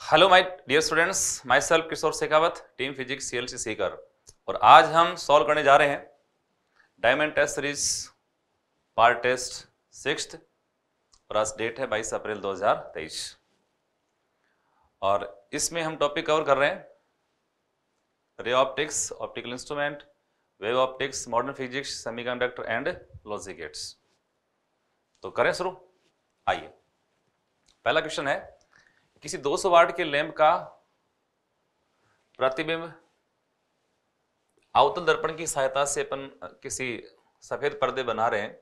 Hello my dear students myself Kishore Shekhawat team physics CLC Sikar और आज हम solve करने जा रहे हैं diamond test series part test six और आज डेट है 22 अप्रैल 2023 और इसमें हम टॉपिक कवर कर रहे हैं ray optics optical instrument wave optics modern physics semiconductor and logic gates तो करें शुरू। आइए। पहला क्वेश्चन है किसी 200 वाट के लैंप का प्रतिबिंब अवतल दर्पण की सहायता से अपन किसी सफ़ेद पर्दे बना रहे हैं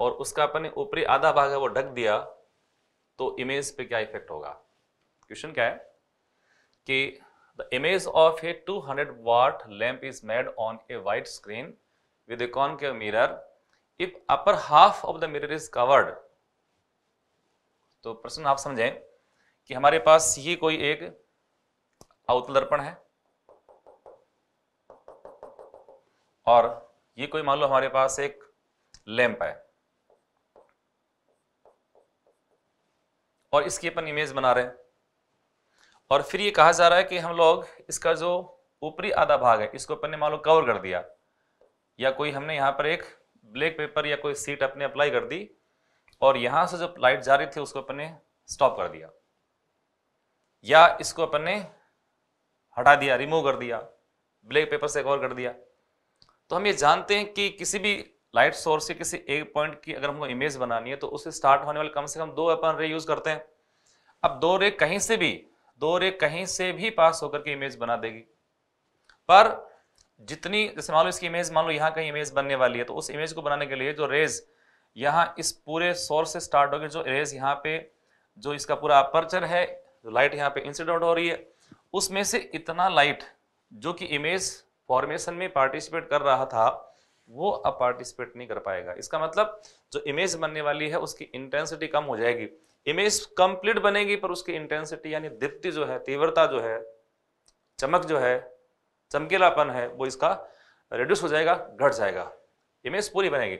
और उसका अपने ऊपरी आधा भाग है वो ढक दिया तो इमेज पे क्या इफ़ेक्ट होगा? क्वेश्चन क्या है? कि the image of a 200 watt lamp is made on a white screen with a concave mirror. If upper half of the mirror is covered तो प्रश्न आप समझें। कि हमारे पास ये कोई एक अवतल दर्पण है और ये कोई मान लो हमारे पास एक लैंप है। और इसकी अपन इमेज बना रहे हैं। और फिर ये कहा जा रहा है कि हम लोग इसका जो ऊपरी आधा भाग है, इसको अपन ने मान लो कवर कर दिया। या कोई हमने यहाँ पर एक ब्लैक पेपर या कोई सीट अपने अप्लाई कर दी और यहाँ से जो लाइट जा रही थी उसको अपन स्टॉप कर दिया। या इसको अपन ने हटा दिया रिमूव कर दिया ब्लैक पेपर से कवर कर दिया। तो हम ये जानते हैं कि किसी भी लाइट सोर्स के किसी एक पॉइंट की अगर हमको इमेज बनानी है तो उससे स्टार्ट होने वाले कम से कम दो अपन रे यूज़ करते हैं। अब दो रे कहीं से भी, दो रे कहीं से भी पास होकर के इमेज बना देगी। पर जितनी, जैसे मान लो इसकी इमेज मान लो यहाँ कहीं इमेज बनने वाली है तो उस इमेज को बनाने के लिए जो रेज यहाँ इस पूरे सोर्स से स्टार्ट होगी, जो रेज यहाँ पे, जो इसका पूरा अपर्चर है जो लाइट यहाँ पे इंसिडेंट हो रही है। उसमें से इतना लाइट जो कि इमेज फॉर्मेशन में पार्टिसिपेट कर रहा था, वो अब पार्टिसिपेट नहीं कर पाएगा। इसका मतलब जो इमेज बनने वाली है, उसकी इंटेंसिटी कम हो जाएगी। इमेज कंप्लीट बनेगी, पर उसकी इंटेंसिटी यानी दीप्ति जो है, तीव्रता जो है, चमक जो है, चमकीलापन है, वो इसका रिड्यूस हो जाएगा, घट जाएगा। इमेज पूरी बनेगी।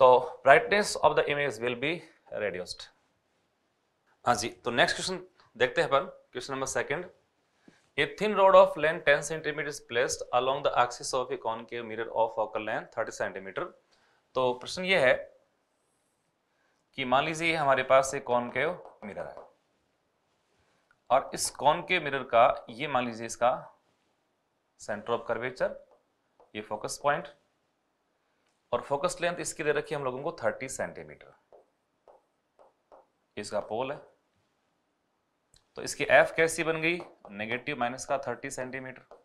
तो brightness of the image will be reduced हाँ जी तो नेक्स्ट क्वेश्चन देखते हैं अपन। Question number second a thin rod of length 10 centimetre is placed along the axis of a concave mirror of focal length 30 centimetre तो प्रश्न ये है कि मान लीजिए हमारे पास एक कॉनकेव मिरर है। और इस कॉनकेव मिरर का, ये मान लीजिए इसका सेंटर ऑफ़ कर्वेचर ये फोकस पॉइंट और फोकस लेंथ इसकी दे रखी हम लोगों को 30 सेंटीमीटर इसका पोल है। तो इसकी एफ़ कैसी बन गई? नेगेटिव माइनस का 30 सेंटीमीटर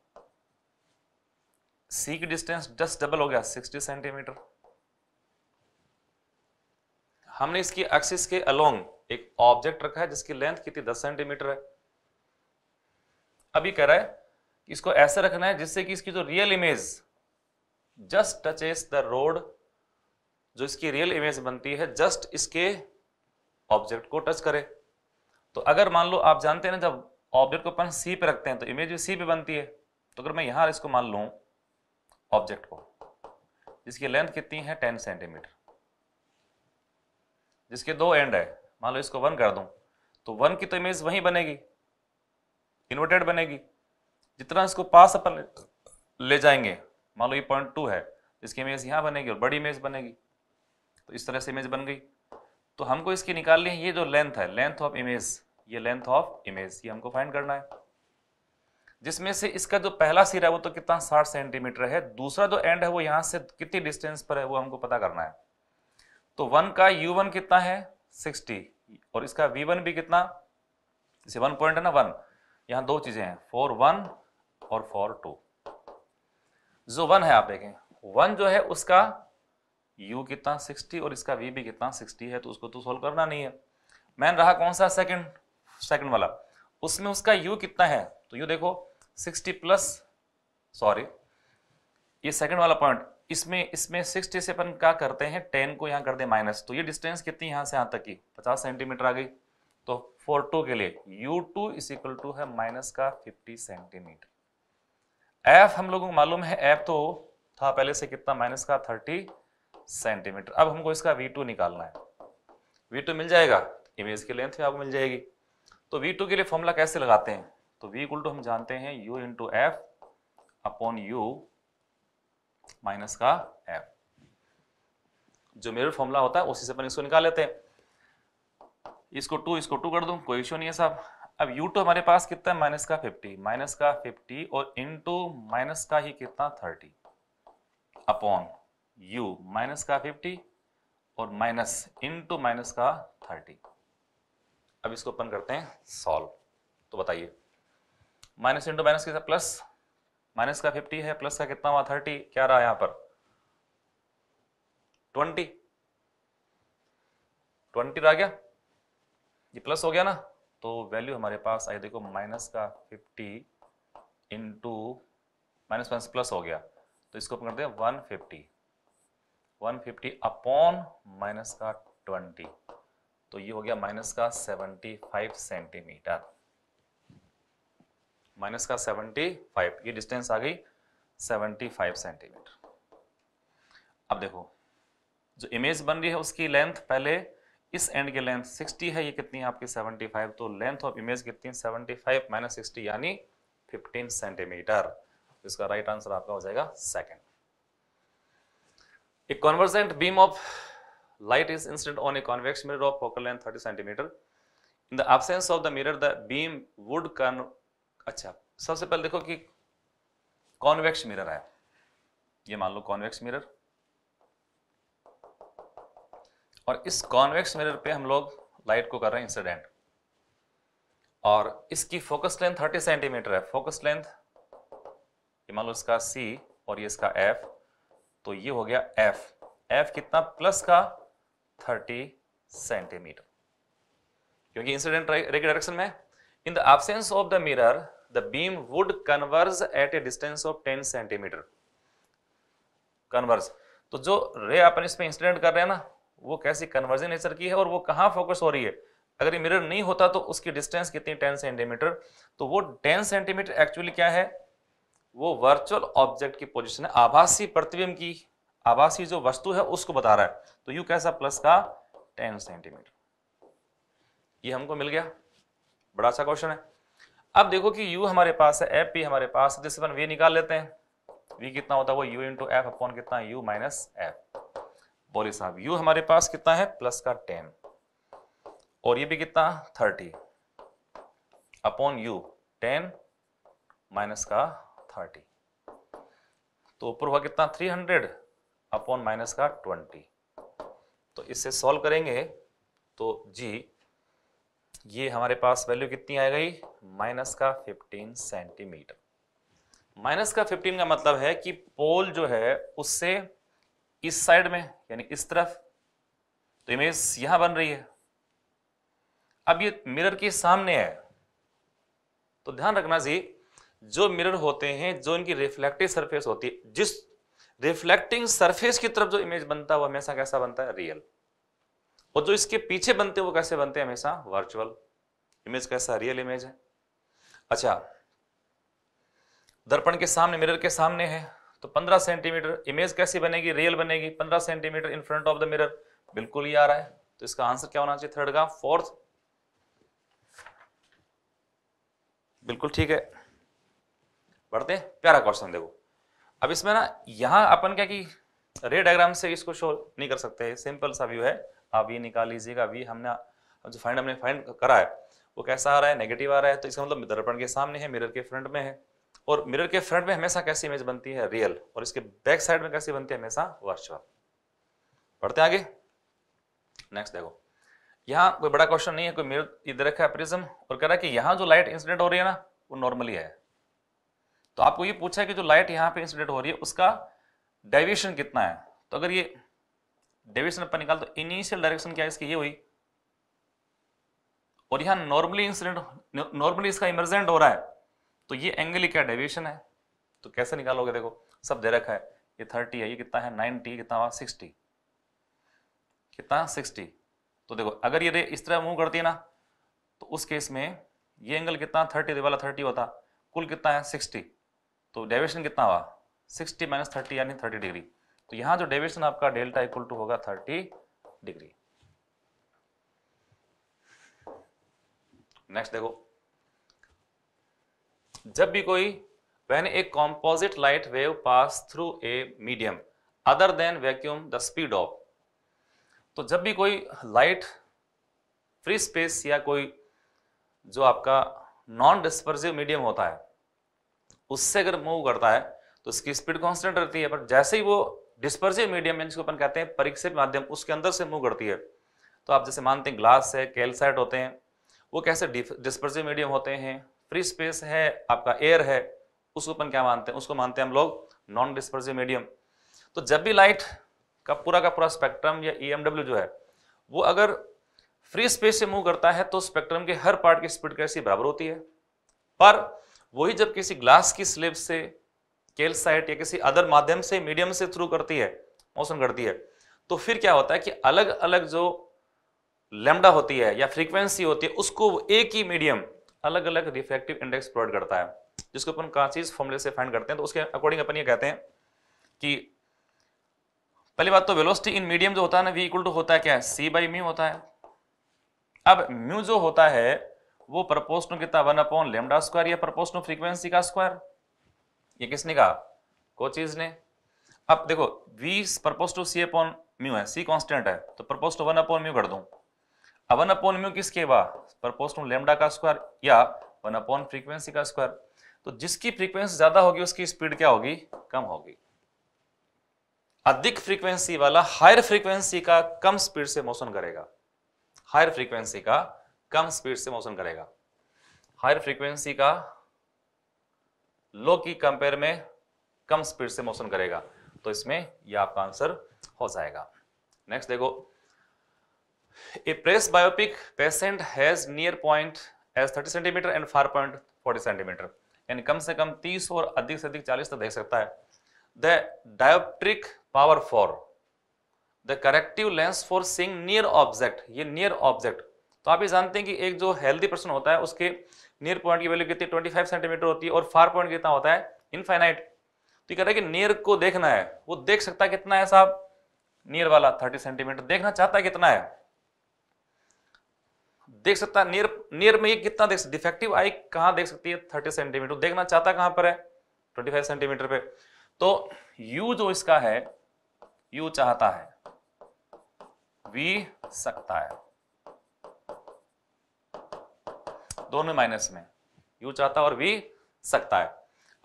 सी की डिस्टेंस जस्ट डबल हो गया 60 सेंटीमीटर हमने इसकी एक्सिस के अलोंग एक ऑब्जेक्ट रखा है, जिसकी लेंथ कितनी? 10 सेंटीमीटर है। अभी कह रहा है कि इसको ऐसे रखना है जिससे कि इसकी जो real image just touches the rod जो इसकी रियल इमेज बनती है जस्ट इसके ऑब्जेक्ट को टच करे। तो अगर मान लो आप जानते हैं ना, जब ऑब्जेक्ट को अपन सी पे रखते हैं तो इमेज भी सी पे बनती है। तो अगर मैं यहाँ इसको मान लू ऑब्जेक्ट को, जिसकी लेंथ कितनी है? टेन सेंटीमीटर जिसके दो एंड है, मान लो इसको वन कर दूँ तो वन की तो इमेज वहीं बनेगी इन्वर्टेड बनेगी। जितना इसको पास अपन ले जाएँगे, मान लो ये पॉइंट टू है, इसकी इमेज यहाँ बनेगी और बड़ी इमेज बनेगी। तो इस तरह से इमेज बन गई। तो हमको इसकी निकालनी है, ये जो लेंथ है लेंथ ऑफ़ इमेज ये लेंथ ऑफ़ इमेज ये हमको फाइंड करना है। जिसमें से इसका जो पहला सिरा है, वो तो कितना 60 सेंटीमीटर है। दूसरा जो एंड है, वो यहाँ से कितनी डिस्टेंस पर है, वो हमको पता करना है। तो वन का यू वन कितना है? 60 और इसका वी वन भी कितना? जैसे वन पॉइंट है ना वन यहाँ दो चीज़ें हैं फोर वन और फोर टू जो वन है, आप देखें वन जो है, उसका u कितना 60 और इसका v भी कितना 60 है तो उसको तो सोल्व करना नहीं है। मैन रहा कौन सा सेकंड सेकंड वाला। उसमें उसका u कितना है? तो u देखो 60 प्लस सॉरी ये सेकंड वाला पॉइंट इसमें इसमें 60 से अपन क्या करते हैं? 10 को यहाँ कर दे माइनस तो ये डिस्टेंस कितनी यहाँ से यहाँ तक की? 50 सेंटीमीटर आ गई। तो फोर टू के लिए u two is equal to है माइनस का 50 सेंटीमीटर एफ़ हम लोगों को मालूम है एफ़ तो था पहले से कितना? माइनस का 30 सेंटीमीटर। अब हमको इसका V2 निकालना है। V2 मिल जाएगा। इमेज की लेंथ आपको मिल जाएगी। तो V2 के लिए फॉर्मूला कैसे लगाते हैं? तो V इक्वल टू हम जानते हैं U into f upon u minus का एफ़ जो मेरे फॉर्मूला होता है, उसी से अपन इसको निकाल लेते हैं। इसको टू इसको टू कर दूँ, कोई इश्यू नहीं है साहब। अब u2 हमारे पास कितना है? माइनस का 50 माइनस का 50 और इनटू माइनस का ही कितना? 30 अपॉन u माइनस का 50 और माइनस इनटू माइनस का 30 अब इसको अपन करते हैं सॉल्व तो बताइए माइनस इंटू माइनस के प्लस माइनस का 50 है प्लस का कितना हुआ? 30 क्या रहा यहाँ पर? 20 20 रह गया? ये प्लस हो गया ना? तो वैल्यू हमारे पास आई देखो माइनस का 50 इंटू माइनस माइनस प्लस हो गया। तो इसको अपन करते हैं 150 150 अपॉन माइनस का 20 तो ये हो गया माइनस का 75 सेंटीमीटर। माइनस का 75 ये डिस्टेंस आ गई 75 सेंटीमीटर। अब देखो, जो इमेज बन रही है उसकी लेंथ पहले इस एंड की लेंथ 60 है, ये कितनी है आपकी 75 तो लेंथ ऑफ़ इमेज कितनी? है 75 माइनस सिक्सटी, यानी 15 सेंटीमीटर। इसका राइट आंसर आपका हो जाएगा second A convergent beam of light is incident on a convex mirror of focal length 30 centimeter. In the absence of the mirror, the beam would con अच्छा सबसे पहले देखो कि कॉन्वेक्स मिरर है ये मान लो कॉन्वेक्स मिरर और इस कॉन्वेक्स मिरर पे हम लोग लाइट को कर रहे हैं इंसिडेंट और इसकी फोकस लेंथ 30 सेंटीमीटर है फोकस लेंथ ये मान लो इसका C और ये इसका F तो ये हो गया F. F कितना? प्लस का 30 सेंटीमीटर क्योंकि इंसिडेंट रे डायरेक्शन में in the absence of the mirror the beam would converge at a distance of 10 centimetre converge तो जो रे अपन इसमें इंसिडेंट कर रहे हैं ना, वो कैसी कन्वर्जन नेचर की है और वो कहाँ फोकस हो रही है? अगर ये मिरर नहीं होता तो उसकी डिस्टेंस कितनी? 10 सेंटीमीटर तो वो 10 सेंटीमीटर एक्चुअली क्या है? वो वर्चुअल ऑब्जेक्ट की पोजिशन है। आभासी प्रतिबिंब की, आभासी जो वस्तु है, उसको बता रहा है। तो यू कैसा प्लस का? टेन सेंटीमीटर ये हमको मिल गया। बड़ा अच्छा क्वेश्चन है। अब देखो कि u हमारे पास है एफ़ पी हमारे पास जैसे अपन वी निकाल लेते हैं। V कितना होता है? वो u इंटू एफ़ अपॉन कितना? U माइनस एफ़ बोले साहब, u हमारे पास कितना है? प्लस का टेन और ये भी कितना? Thirty upon u ten minus का थर्टी तो ऊपर हुआ कितना? थ्री हंड्रेड अपॉन माइनस का ट्वेंटी तो इससे सॉल्व करेंगे तो जी, ये हमारे पास वैल्यू कितनी आ गई? माइनस का फिफ्टीन सेंटीमीटर माइनस का फिफ्टीन का मतलब है कि पोल जो है उससे इस साइड में, यानी इस तरफ़ तो इमेज यहाँ बन रही है। अब ये मिरर के सामने है। तो ध्यान रखना जी जो मिरर होते हैं, जो इनकी रिफ्लेक्टिव सरफेस होती है, जिस रिफ्लेक्टिंग सरफेस की तरफ़ जो इमेज बनता है, वो हमेशा कैसा बनता है? रियल और जो इसके पीछे बनते हैं, वो कैसे बनते हैं? हमेशा वर्चुअल इमेज कैसा? रियल इमेज है. अच्छा दर्पण के सामने मिरर के सामने है तो 15 सेंटीमीटर इमेज कैसी बनेगी? रियल बनेगी. 15 centimetre in front of the mirror बिल्कुल ही आ रहा है. तो इसका आंसर क्या होना चाहिए? थर्ड का? फोर्थ बिल्कुल ठीक है. बढ़ते हैं? प्यारा क्वेश्चन देखो। अब इसमें ना, यहाँ अपन क्या कि रे डायग्राम से इसको शो नहीं कर सकते सिंपल सा व्यू है। आप ये निकाल लीजिएगा। अभी हमने, जो फाइंड हमने फाइंड करा है, वो कैसा आ रहा है? नेगेटिव आ रहा है। तो इसका मतलब दर्पण के सामने है मिरर के फ्रंट में है। और मिरर के फ्रंट में हमेशा कैसी इमेज बनती है? रियल और इसके बैक साइड में कैसी बनती है? हमेशा वर्चुअल पढ़ते आगे। नेक्स्ट देखो। यहाँ कोई बड़ा क्वेश्चन नहीं है। कोई मिरर इधर रखा है प्रिज्म और कह रहा है कि यहाँ जो लाइट इंसिडेंट हो रही है ना, वो नॉर्मली है। तो आपको ये पूछा है कि जो लाइट यहाँ पे इंसिडेंट हो रही है, उसका डेविएशन कितना है? तो अगर ये डेविएशन अपन निकाल तो इनिशियल डायरेक्शन क्या है इसकी? ये हुई। और यहाँ नॉर्मली इंसिडेंट, नॉर्मली इसका इमरजेंट हो रहा है तो ये एंगल ही क्या डेविएशन है? तो कैसे निकालोगे? देखो, सब दे रखा है। ये थर्टी है, ये कितना है? नाइनटी कितना हुआ? सिक्सटी। कितना? सिक्सटी। तो देखो, अगर ये इस तरह मूव करती है ना तो उस केस में ये एंगल कितना? थर्टी दे वाला थर्टी होता। कुल कितना है? सिक्सटी। तो डेविएशन कितना हुआ? सिक्सटी माइनस थर्टी यानी थर्टी डिग्री। तो यहाँ जो डेविएशन आपका डेल्टा इक्वल टू होगा थर्टी डिग्री। नेक्स्ट देखो। जब भी कोई, when a composite light wave pass through a medium other than vacuum, the speed of तो जब भी कोई लाइट फ्री स्पेस या कोई जो आपका नॉन डिस्पर्सिव मीडियम होता है उससे अगर मूव करता है तो उसकी स्पीड कांस्टेंट रहती है। पर जैसे ही वो डिस्पर्सिव मीडियम जिसको अपन कहते हैं, परीक्षित माध्यम, उसके अंदर से मूव करती है। तो आप जैसे मानते हैं ग्लास है कैलसाइट होते हैं, वो कैसे डिस्पर्सिव मीडियम होते हैं? फ्री स्पेस है, आपका एयर है, उसको अपन क्या मानते हैं? उसको मानते हैं हम लोग नॉन डिस्पर्सिव मीडियम तो जब भी लाइट का पूरा का पूरा स्पेक्ट्रम या ई e जो है, वो अगर फ्री स्पेस से मूव करता है तो स्पेक्ट्रम के हर पार्ट की स्पीड कैसी? बराबर होती है। पर वही जब किसी ग्लास की स्लिप से केलसाइट या किसी अदर माध्यम से, मीडियम से थ्रू करती है मोशन करती है तो फिर क्या होता है कि अलग अलग जो लेमडा होती है या फ्रीक्वेंसी होती है, उसको एक ही मीडियम अलग अलग रिफ्लेक्टिव इंडेक्स प्रोवाइड करता है, जिसको अपन कांचीज फॉर्मुले से फाइंड करते हैं तो उसके अकॉर्डिंग अपन ये कहते हैं कि पहली बात तो वेलोसिटी इन मीडियम जो होता है ना वी इक्वल टू होता है क्या? सी बाई म्यू होता है। अब म्यू जो होता है वो प्रपोज टू कितना वन अपॉन लेमडा स्क्वायर या प्रपोज टू फ्रीक्वेंसी का स्क्वायर? ये किसने कहा? को चीज़ ने। अब देखो v proportional to c upon mu है सी कांस्टेंट है तो proportional to one upon mu कर दूँ। अब वन अपॉन म्यू किसके बाद? प्रपोज टू लेमडा का स्क्वायर या वन अपॉन फ्रीक्वेंसी का स्क्वायर। तो जिसकी फ्रीक्वेंसी ज़्यादा होगी, उसकी स्पीड क्या होगी? कम होगी। अधिक फ्रीक्वेंसी वाला, हायर फ्रीक्वेंसी का कम स्पीड से मोशन करेगा। हायर फ्रीक्वेंसी का कम स्पीड से मोशन करेगा। हायर फ्रीक्वेंसी का लो की कंपेयर में कम स्पीड से मोशन करेगा। तो इसमें यह आपका आंसर हो जाएगा। नेक्स्ट देखो। A presbyopic patient has near point as 30 centimetre and far point 40 centimetre. यानी कम से कम 30 और अधिक से अधिक 40 तक देख सकता है। The dioptric power for the corrective lens for seeing near object ये नियर ऑब्जेक्ट तो आप ये जानते हैं कि एक जो हेल्दी पर्सन होता है, उसके नियर पॉइंट की वैल्यू कितनी 25 सेंटीमीटर होती है और फार पॉइंट कितना होता है? इनफाइनाइट तो कह रहा कि नियर को देखना है, वो देख सकता कितना है साहब? नियर वाला 30 सेंटीमीटर देखना चाहता है कितना है? देख सकता नियर नियर में ये कितना देख सकता डिफेक्टिव आई कहाँ देख सकती है? थर्टी सेंटीमीटर देखना चाहता कहाँ पर है? ट्वेंटी फाइव सेंटीमीटर पे. तो यू जो इसका है यू चाहता है वी सकता है। दोनों माइनस में। यू चाहता है और वी सकता है।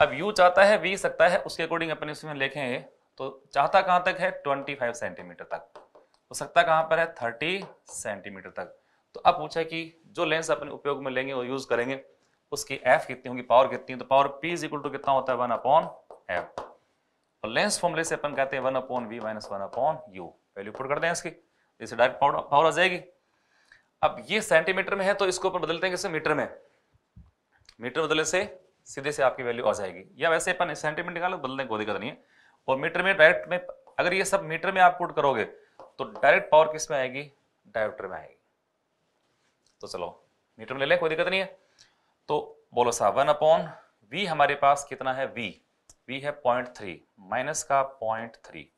अब यू चाहता है वी सकता है, उसके अकॉर्डिंग अपन इसमें लिखें तो चाहता कहाँ तक है? 25 सेंटीमीटर तक। हो सकता कहाँ पर है? 30 सेंटीमीटर तक। तो अब पूछा कि जो लेंस अपने उपयोग में लेंगे और यूज़ करेंगे, उसकी एफ़ कितनी होगी? पावर कितनी तो power p is equal to कितना होता है? वन अपॉन एफ़ और लेंस फॉर्मुले से अपन कहते हैं one upon v minus one upon u value put कर दें इसकी जैसे डायरेक्ट पावर आ जाएगी। अब ये सेंटीमीटर में है तो इसको अपन बदलते हैं किससे मीटर में। मीटर बदले से सीधे से आपकी वैल्यू आ जाएगी। या वैसे अपन सेंटीमीटर निकालो, बदलने कोई दिक्कत नहीं है। और मीटर में डायरेक्ट में, अगर ये सब मीटर में आप पुट करोगे तो डायरेक्ट पावर किसमें आएगी? डायोप्टर में आएगी। तो चलो, मीटर में ले लें, कोई दिक्कत नहीं है। तो बोलो साहब, वन अपॉन वी हमारे पास कितना है? वी वी है पॉइंट थ्री माइनस का पॉइंट थ्री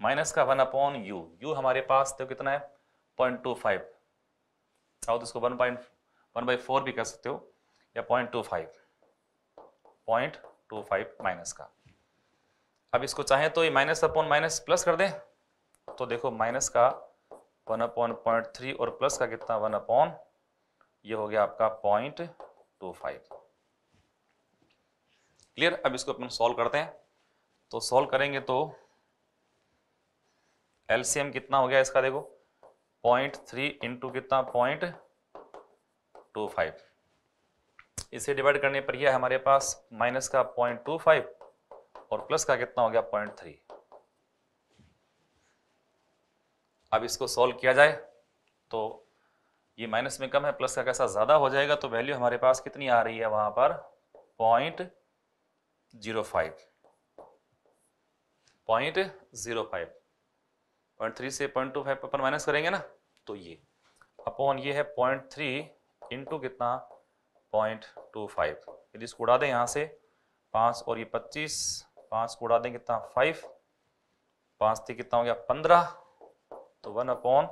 माइनस का वन अपॉन यू यू हमारे पास तो कितना है? पॉइंट टू फाइव चाहो तो इसको one point, one by four भी कर सकते हो, या point two five, point two five minus का। अब इसको चाहें तो ये माइनस अपॉन माइनस प्लस कर दें तो देखो माइनस का वन अपॉन पॉइंट थ्री और प्लस का कितना वन अपॉन, ये हो गया आपका पॉइंट टू फाइव। क्लियर? अब इसको अपन सॉल्व करते हैं। तो सॉल्व करेंगे तो एलसीएम कितना हो गया इसका, देखो। पॉइंट थ्री इंटू कितना? Point two five. इसे डिवाइड करने पर यह हमारे पास माइनस का पॉइंट टू फाइव और प्लस का कितना हो गया? Point three. अब इसको सॉल्व किया जाए तो ये माइनस में कम है, प्लस का कैसा ज़्यादा हो जाएगा तो वैल्यू हमारे पास कितनी आ रही है वहाँ पर? Point zero five. Point zero five. Point three से पॉइंट टू फाइव पर माइनस करेंगे ना? तो ये। अपॉन ये है पॉइंट थ्री इंटू कितना? Point two five. यदि इसको उड़ा दें यहाँ से। पाँच और ये पच्चीस। पाँच को उड़ा दें कितना? फाइव। पाँच थी कितना हो गया? पंद्रह। तो वन अपॉन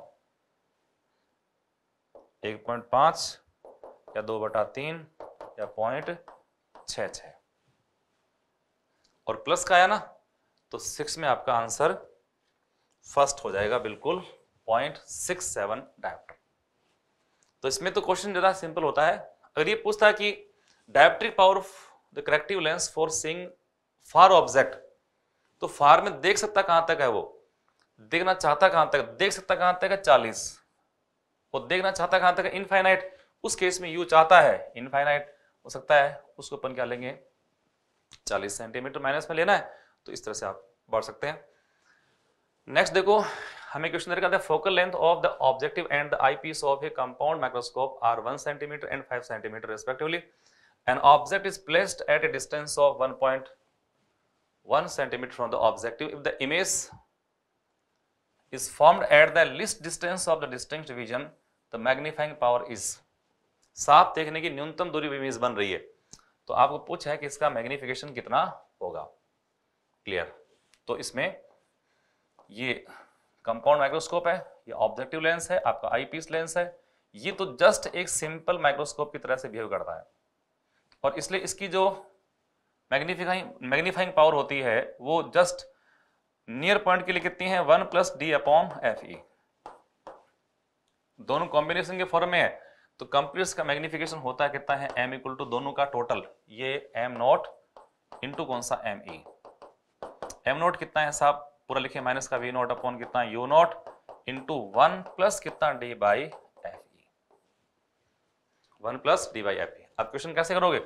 एक पॉइंट पाँच या दो बटा तीन या पॉइंट छ छ। और प्लस का आया ना तो सिक्स में आपका आंसर फ़र्स्ट हो जाएगा, बिल्कुल। पॉइंट सिक्स सेवन डायप्टर तो इसमें तो क्वेश्चन ज़्यादा सिंपल होता है। अगर ये पूछता है कि dioptric power of the corrective lens for seeing far object तो फार में देख सकता कहाँ तक है वो? देखना चाहता कहाँ तक? देख सकता कहाँ तक है चालीस। वो देखना चाहता कहाँ तक है? इनफाइनाइट उस केस में यू चाहता है। इनफाइनाइट हो सकता है। उसको अपन क्या लेंगे? चालीस सेंटीमीटर माइनस में लेना है। तो इस तरह से आप बढ़ सकते हैं। नेक्स्ट देखो हमें क्वेश्चन दे रखा focal length of the objective and the eyepiece of a compound microscope are one centimetre and five centimetre respectively an object is placed at a distance of one point one centimetre from the objective if the image is formed at the least distance of the distinct vision the magnifying power is साफ़ देखने की न्यूनतम दूरी image बन रही है। तो आपको पूछा है कि इसका मैग्निफिकेशन कितना होगा? क्लियर तो इसमें ये कंपाउंड माइक्रोस्कोप है? ये ऑब्जेक्टिव लेंस है, आपका आई पीस लेंस है। ये तो जस्ट एक सिंपल माइक्रोस्कोप की तरह से बिहेव करता है। और इसलिए इसकी जो मैग्निफिकाइंग मैग्नीफाइंग पावर होती है, वो जस्ट नियर पॉइंट के लिए कितनी है? One plus d upon f e दोनों कॉम्बिनेशन के फॉर्म में है। तो कंप्यूटर्स का मैग्निफिकेशन होता है कितना है? एम इक्वल टू दोनों का टोटल ये एम नोट इंटू कौन सा एम ई एम नोट कितना है साहब? पूरा लिखे माइनस का वी नोट अपॉन कितना? U naught into one plus कितना? D by f e one plus d by f e अब क्वेश्चन कैसे करोगे?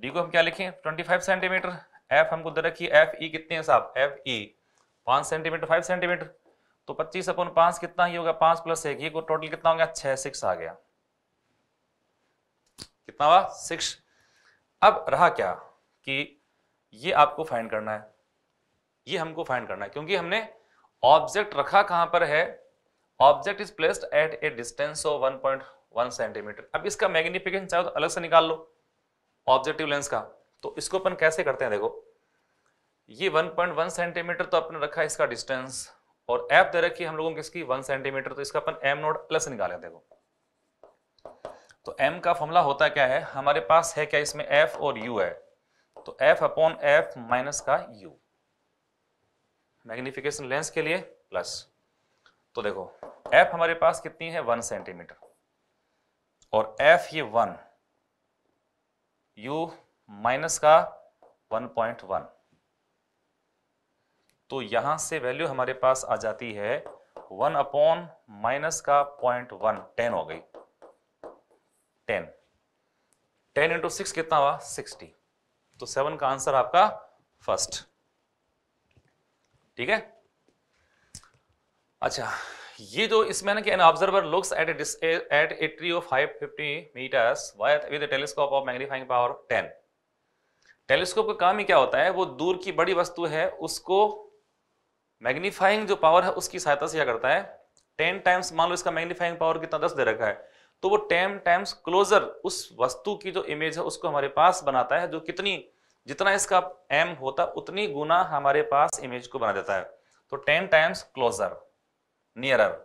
डी को हम क्या लिखें? 25 सेंटीमीटर एफ़ हमको दे रखी एफ़ ई कितनी है साहब? एफ़ ई पाँच सेंटीमीटर फाइव सेंटीमीटर तो पच्चीस अपन पाँच कितना ही होगा? पाँच प्लस एक. ये को टोटल कितना हो गया? छह सिक्स आ गया। कितना हुआ? सिक्स अब रहा क्या? कि ये आपको फाइंड करना है। ये हमको फाइंड करना है। क्योंकि हमने ऑब्जेक्ट रखा कहाँ पर है? Object is placed at a distance of 1.1 centimetre अब इसका मैग्निफिकेशन चाहे तो अलग से निकाल लो ऑब्जेक्टिव लेंस का। तो इसको अपन कैसे करते हैं देखो। ये 1.1 सेंटीमीटर तो अपने रखा है इसका डिस्टेंस और एफ़ दे रखी हम लोगों की इसकी 1 सेंटीमीटर तो इसका अपन एम नोट प्लस निकाले देखो। तो m का फॉर्मूला होता क्या है? हमारे पास है क्या इसमें एफ़ और यू है? तो एफ़ अपॉन एफ़ माइनस का u मैग्निफिकेशन लेंस के लिए प्लस। तो देखो एफ़ हमारे पास कितनी है? One centimetre. और एफ़ ये वन। यू माइनस का 1.1 तो यहाँ से वैल्यू हमारे पास आ जाती है वन अपॉन माइनस का पॉइंट वन। टेन हो गई। टेन टेन इंटू सिक्स कितना हुआ? सिक्सटी तो सेवन का आंसर आपका फ़र्स्ट ठीक है? अच्छा ये जो इसमें ना कि an observer looks at at a tree of 550 metres with telescope of magnifying power 10 telescope का काम ही क्या होता है? वो दूर की बड़ी वस्तु है, उसको मैग्नीफाइंग जो पावर है, उसकी सहायता से क्या करता है? टेन टाइम्स मान लो इसका मैग्नीफाइंग पावर कितना? दस दे रखा है। तो वो टेन टाइम्स क्लोजर उस वस्तु की जो इमेज है, उसको हमारे पास बनाता है, जो कितनी जितना इसका एम होता, उतनी गुना हमारे पास इमेज को बना देता है। तो ten times closer nearer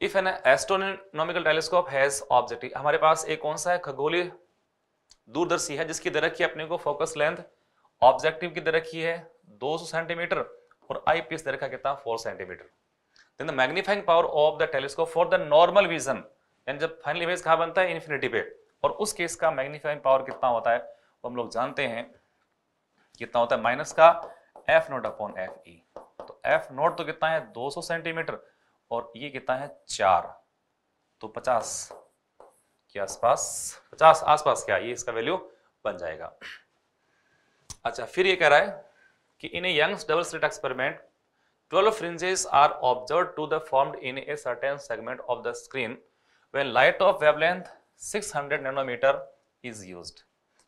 if an astronomical telescope has objective हमारे पास एक कौन सा है? खगोलीय दूरदर्शी है, जिसकी दे रखी अपने को फोकस लेंथ ऑब्जेक्टिव की दे रखी है 200 सेंटीमीटर और आई पीस दे रखा कितना? 4 centimetre then the magnifying power of the telescope for the normal vision यानी जब फाइनल इमेज कहाँ बनता है? इन्फिनिटी पे। और उस केस का मैग्नीफाइंग पावर कितना होता है, वो हम लोग जानते हैं। कितना होता है? माइनस का f naught upon f e तो एफ़ नोट तो कितना है? 200 सेंटीमीटर और ये कितना है? चार। तो 50 के आसपास 50 आसपास क्या? ये इसका वैल्यू बन जाएगा। अच्छा फिर ये कह रहा है कि in a Young's double slit experiment 12 fringes are observed to the formed in a certain segment of the screen when light of wavelength 600 nanometer is used.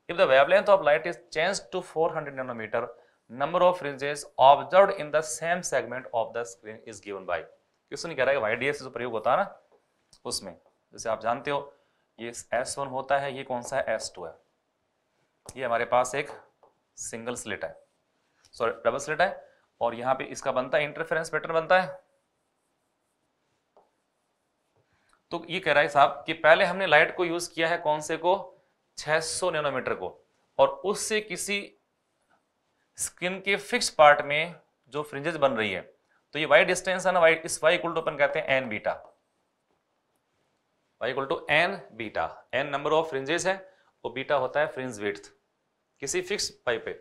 If the wavelength of light is changed to 400 nanometer, number of fringes observed in the same segment of the screen is given by. Question कह रहा है वाईडीएस जो प्रयोग होता है ना उसमें जैसे आप जानते हो ये S1 होता है ये कौन सा है S2 है ये हमारे पास एक सिंगल स्लिट है सॉरी डबल स्लिट है और यहाँ पे इसका बनता है इंटरफेरेंस पैटर्न बनता है तो ये कह रहा है साहब कि पहले हमने लाइट को यूज़ किया है कौन से को? 600 नैनोमीटर को। और उससे किसी स्किन के फिक्स पार्ट में जो फ्रिंजेस बन रही है तो ये वाई डिस्टेंस है ना वाई इस वाई इक्वल टू अपन कहते हैं n beta y equal to n beta n number of fringes है, वो बीटा होता है फ्रिंज विड्थ किसी फिक्स पाई पे।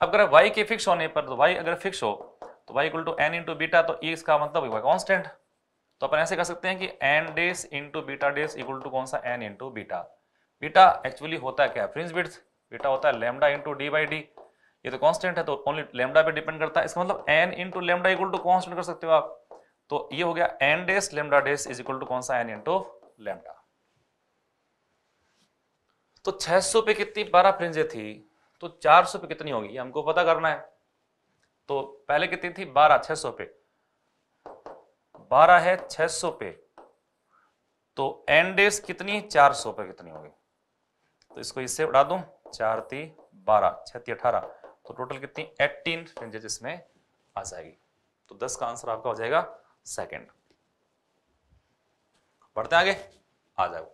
अब अगर वाई के फिक्स होने पर तो वाई अगर फिक्स हो तो y equal to n into beta तो ये इसका मतलब कॉन्स्टेंट तो अपन ऐसे कर सकते हैं कि n dash into beta dash equal to कौन सा n into beta beta actually होता है क्या? फ्रिंज विड्थ बीटा होता है lambda into d by d ये तो कांस्टेंट है तो ओनली लेमडा पे डिपेंड करता है। इसका मतलब n into lambda equal to constant कर सकते हो आप। तो ये हो गया n dash lambda dash is equal to कौन सा एन इंटू लेमडा तो 600 पे कितनी बारह फ्रिंजे थी? तो 400 पे कितनी होगी? हमको पता करना है। तो पहले कितनी थी? बारह 600 पे। 12 है 600 पे। तो एन डेज़ कितनी 400 पे कितनी होगी? तो इसको इससे उड़ा दू। चार ती बारह छत्ती अठारह। तो टोटल कितनी? 18 रेंजेज इसमें आ जाएगी। तो 10 का आंसर आपका हो जाएगा सेकंड बढ़ते आगे। आ जाओ।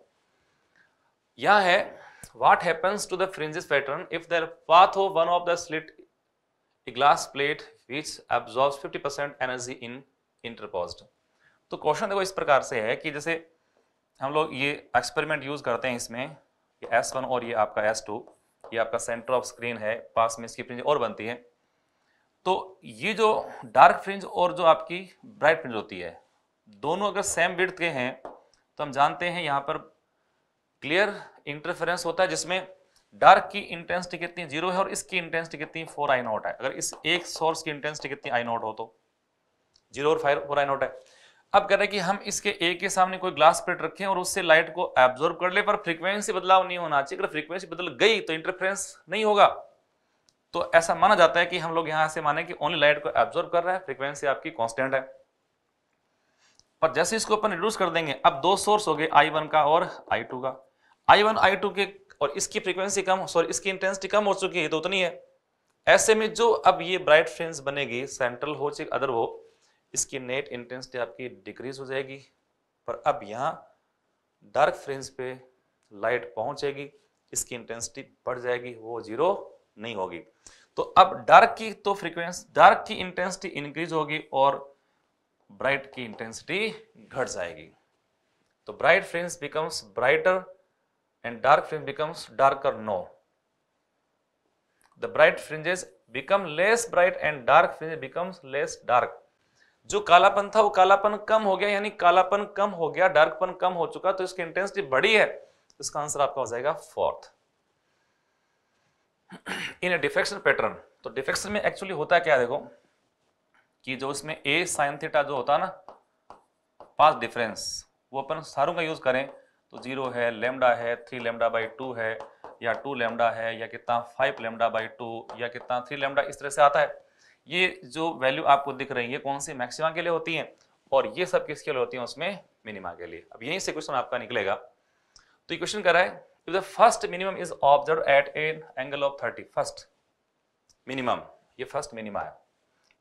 यह है what happens to the fringes pattern if there path हो one of the slit glass plate which absorb fifty percent energy in interposed तो क्वेश्चन देखो इस प्रकार से है कि जैसे हम लोग ये एक्सपेरिमेंट यूज़ करते हैं इसमें, ये S1 और ये आपका S2 ये आपका सेंटर ऑफ़ स्क्रीन है, पास में इसकी फ्रिंज और बनती है। तो ये जो डार्क फ्रिंज और जो आपकी ब्राइट फ्रिंज होती है, दोनों अगर सेम विड्थ के हैं तो हम जानते हैं यहाँ पर क्लियर इंटरफेरेंस होता है, जिसमें डार्क की इंटेंसिटी कितनी ज़ीरो है और इसकी इंटेंसिटी कितनी फोर आई नॉट है। अगर इस एक सोर्स की इंटेंसिटी कितनी आई नोट हो तो ज़ीरो और फाइव फोर आई नोट है। अब कह रहे हैं कि हम इसके ए के सामने कोई ग्लास प्लेट रखें और उससे लाइट को एब्जॉर्ब कर ले, पर फ्रीक्वेंसी बदलाव नहीं होना चाहिए। अगर फ्रीक्वेंसी बदल गई तो इंटरफेरेंस नहीं होगा। तो ऐसा माना जाता है कि हम लोग यहाँ से माने कि ओनली लाइट को एब्जॉर्ब कर रहा है फ्रीक्वेंसी आपकी कांस्टेंट है। पर जैसे इसको अपन रिड्यूस कर देंगे, अब दो सोर्स हो गए आई वन का और आई टू का। आई वन आई टू के और इसकी फ्रीक्वेंसी कम सॉरी इसकी इंटेंसिटी कम हो चुकी है तो उतनी है। ऐसे में जो अब ये ब्राइट फ्रेंस बनेगी सेंट्रल हो चाहे अदर हो इसकी नेट इंटेंसिटी आपकी डिक्रीज हो जाएगी। पर अब यहाँ डार्क फ्रेंस पे लाइट पहुंचेगी, इसकी इंटेंसिटी बढ़ जाएगी, वो ज़ीरो नहीं होगी। तो अब डार्क की तो फ्रीक्वेंसी डार्क की इंटेंसिटी इंक्रीज होगी और ब्राइट की इंटेंसिटी घट जाएगी। तो bright fringes becomes brighter and dark fringe becomes darker no. The bright fringes become less bright and dark fringe becomes less dark. जो कालापन था वो कालापन कम हो गया, यानी कालापन कम हो गया, डार्कपन कम हो चुका तो इसकी इंटेंसिटी बढ़ी है। इसका आंसर आपका हो जाएगा fourth in a diffraction pattern तो डिफेक्शन में एक्चुअली होता है क्या देखो, कि जो इसमें ए साइन थीटा जो होता है ना पास डिफरेंस वो अपन सारों का यूज़ करें तो ज़ीरो है लेमडा है थ्री लेमडा बाई टू है, या टू लेमडा है, या कितना फाइव लेमडा बाई टू या कितना थ्री लेमडा इस तरह से आता है। ये जो वैल्यू आपको दिख रही है, कौन सी मैक्सिमा के लिए होती है और ये सब किसके लिए होती है उसमें मिनिमा के लिए। अब यहीं से क्वेश्चन आपका निकलेगा। तो ये क्वेश्चन कर रहा है if the first minimum is observe at an angle of thirty first minimum ये फ़र्स्ट मिनिमा है।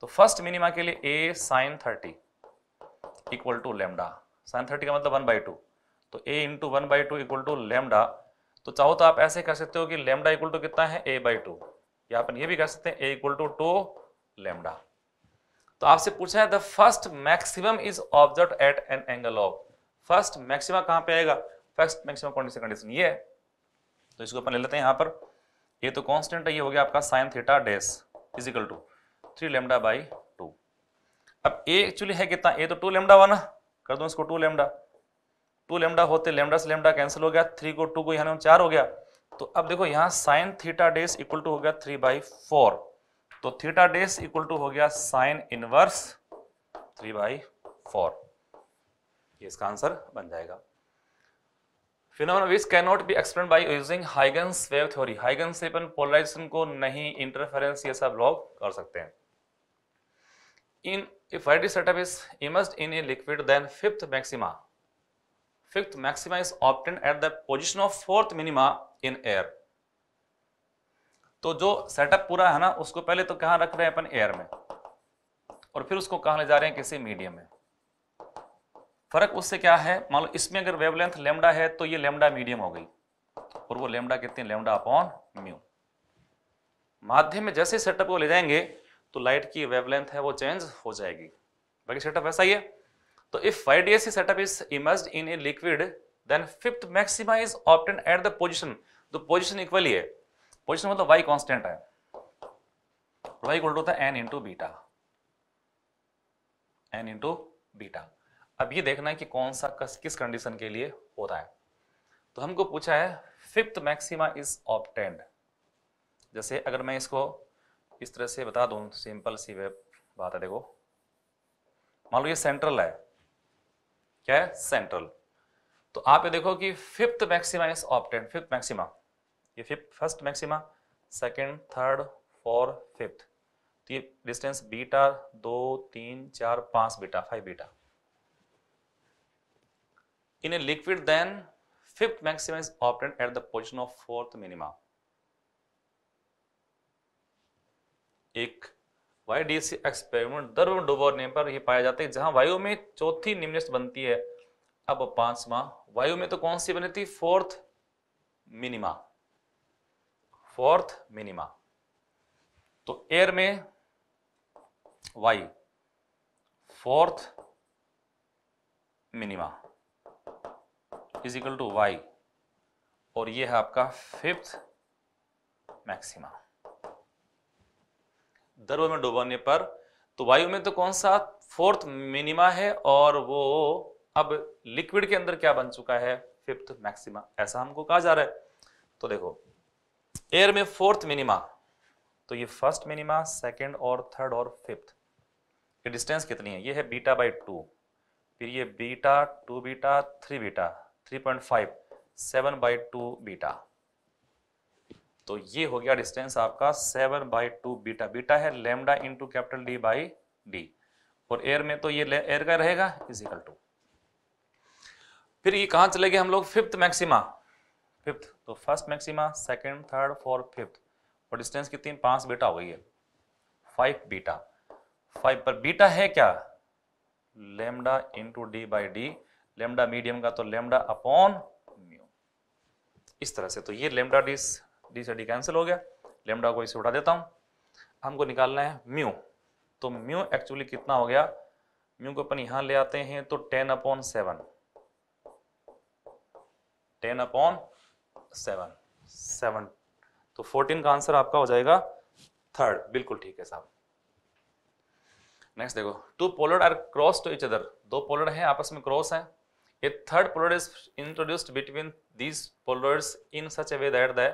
तो फ़र्स्ट मिनिमा के लिए a sine thirty equal to lambda sine thirty का मतलब वन बाई टू तो a into one by two equal to lambda तो चाहो तो आप ऐसे कर सकते हो कि लेमडा इक्वल टू कितना है? ए बाई टू या अपन ये भी कर सकते हैं a equal to two lambda तो आपसे पूछा है the first maximum is observe at an angle of first maximum कहाँ पे आएगा? फ़र्स्ट मैक्सिमम कंडीशन कंडीशन ये है। तो इसको अपन ले लेते हैं यहाँ पर। ये तो कांस्टेंट है, ये हो गया आपका sine theta dash is equal to three lambda by two अब ए एक्चुअली है कितना? ए तो टू लेमडा हुआ ना। कर दो इसको टू लेमडा टू लेमडा होते लेमडा से लेमडा कैंसिल हो गया। थ्री को टू को यहाँ चार हो गया। तो अब देखो, यहाँ sine theta dash equal to हो गया थ्री बाई फोर तो थीटा डेस इक्वल टू हो गया sine inverse three by four. ये इसका आंसर बन जाएगा। Phenomena which can not be explain by using Huygens wave theory Huygens से अपन पोलराइजेशन को नहीं इंटरफेरेंस ये सब लोग कर सकते हैं। इन if YD setup is immersed in a liquid, then fifth maxima fifth maxima is obtained at the position of fourth minima in air तो जो सेटअप पूरा है ना, उसको पहले तो कहाँ रख रहे हैं अपन एयर में? और फिर उसको कहाँ ले जा रहे हैं किसी मीडियम में। फ़र्क उससे क्या है? मान लो इसमें अगर वेवलेंथ लेमडा है तो ये लेमडा मीडियम हो गई। और वो लेमडा कितनी? लेमडा अपॉन म्यू माध्यम में जैसे सेटअप को ले जाएँगे तो लाइट की वेवलेंथ है, वो चेंज हो जाएगी। बाकी सेटअप ऐसा ही है। तो if YDSC setup is immersed in a liquid then fifth maxima is obtain at the position तो पोजीशन इक्वली है। पोजीशन मतलब y कांस्टेंट है। इक्वल टू होता है n into beta n into beta अब ये देखना है कि कौन सा कस, किस कंडीशन के लिए होता है। तो हमको पूछा है फिफ्थ मैक्सिमा इज़ ऑप्टेंड जैसे अगर मैं इसको इस तरह से बता दूँ सिंपल सी वे बात है देखो। मान लो ये सेंट्रल है। क्या है? सेंट्रल तो आप ये देखो कि fifth maxima is obtained fifth maxima ये fifth first maxima second third four fifth तो ये डिस्टेंस बीटा दो, तीन, चार, पाँच beta five beta in a liquid then fifth maxima is obtained at the position of fourth minima एक वाईडीसी experiment द्रव डुबोने पर यह पाया जाता है, जहाँ वायु में चौथी निम्नस्त बनती है। अब पांचवा, वायु में तो कौन सी बनी थी? Fourth minima fourth minima. तो एयर में Y fourth minima is equal to Y और ये है आपका फिफ्थ मैक्सिमा द्रव में डुबाने पर तो वायु में तो कौन सा फोर्थ मिनिमा है, और वो अब लिक्विड के अंदर क्या बन चुका है फिफ्थ मैक्सिमा ऐसा हमको कहा जा रहा है। तो देखो एयर में फोर्थ मिनिमा तो ये फ़र्स्ट मिनिमा, सेकंड और थर्ड और फिफ्थ। ये डिस्टेंस कितनी है? ये है बीटा बाई टू, फिर ये beta, two beta, three beta, three point five, seven by two beta. तो ये हो गया डिस्टेंस आपका seven by two beta. Beta है lambda into capital D by D. और एयर में तो ये एयर का रहेगा इजिकल टू। फिर ये कहाँ चले गए हम लोग? फिफ्थ मैक्सिमा फिफ्थ तो first maxima second third fourth fifth और डिस्टेंस कितनी पाँच बीटा हो गई है। फाइव बीटा फाइव पर बीटा है क्या? Lambda into D by D lambda medium का तो लेमडा अपॉन म्यू इस तरह से तो ये लेमडा डी डी से डी कैंसिल हो गया। लेमडा को इसे उठा देता हूँ। हमको निकालना है म्यू तो म्यू एक्चुअली कितना हो गया? म्यू को अपन यहाँ ले आते हैं तो ten upon seven ten upon seven. Seven. तो फोर्टीन का आंसर आपका हो जाएगा थर्ड। बिल्कुल ठीक है साहब। नेक्स्ट देखो। Two polar are cross to each other दो पोलर हैं, आपस में क्रॉस हैं। A third polar is introduced between these polars in such a way that the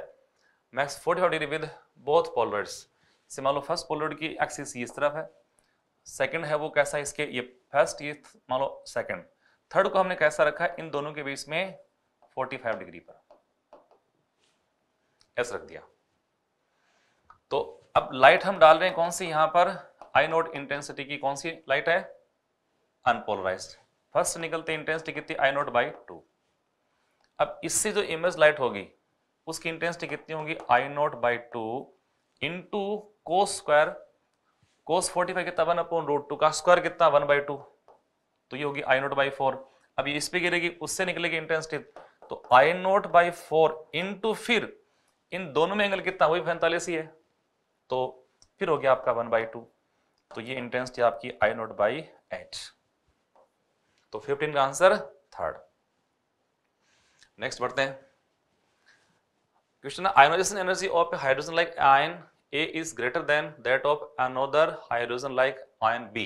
makes 45 degree with both polars से मान लो फ़र्स्ट पोलर की एक्सिस इस तरफ़ है सेकंड है वो कैसा है इसके, ये फ़र्स्ट ये मान लो सेकंड थर्ड को हमने कैसा रखा है? इन दोनों के बीच में 45 डिग्री पर। ऐसा रख दिया। तो अब लाइट हम डाल रहे हैं कौन सी? यहाँ पर आई नोट इंटेंसिटी की कौन सी लाइट है? अनपोलराइज्ड फ़र्स्ट निकलते इंटेंसिटी कितनी? आई नोट बाई टू अब इससे जो इमेज लाइट होगी, उसकी इंटेंसिटी कितनी होगी? I nought by two into cos square cos forty five कितना वन अपॉन रूट टू का स्क्वायर कितना? वन बाई टू तो ये होगी आई नोट बाई फोर अब ये इस पे गिरेगी, उससे निकलेगी इंटेंसिटी तो I nought by four into फिर इन दोनों में एंगल कितना? वही पैंतालीस ही है। तो फिर हो गया आपका वन बाई टू। तो ये इंटेंसिटी आपकी आई नोट बाई एट। तो फिफ्टीन का आंसर थर्ड। नेक्स्ट बढ़ते हैं। ionization energy of a hydrogen like ion A is greater than that of another hydrogen like ion B.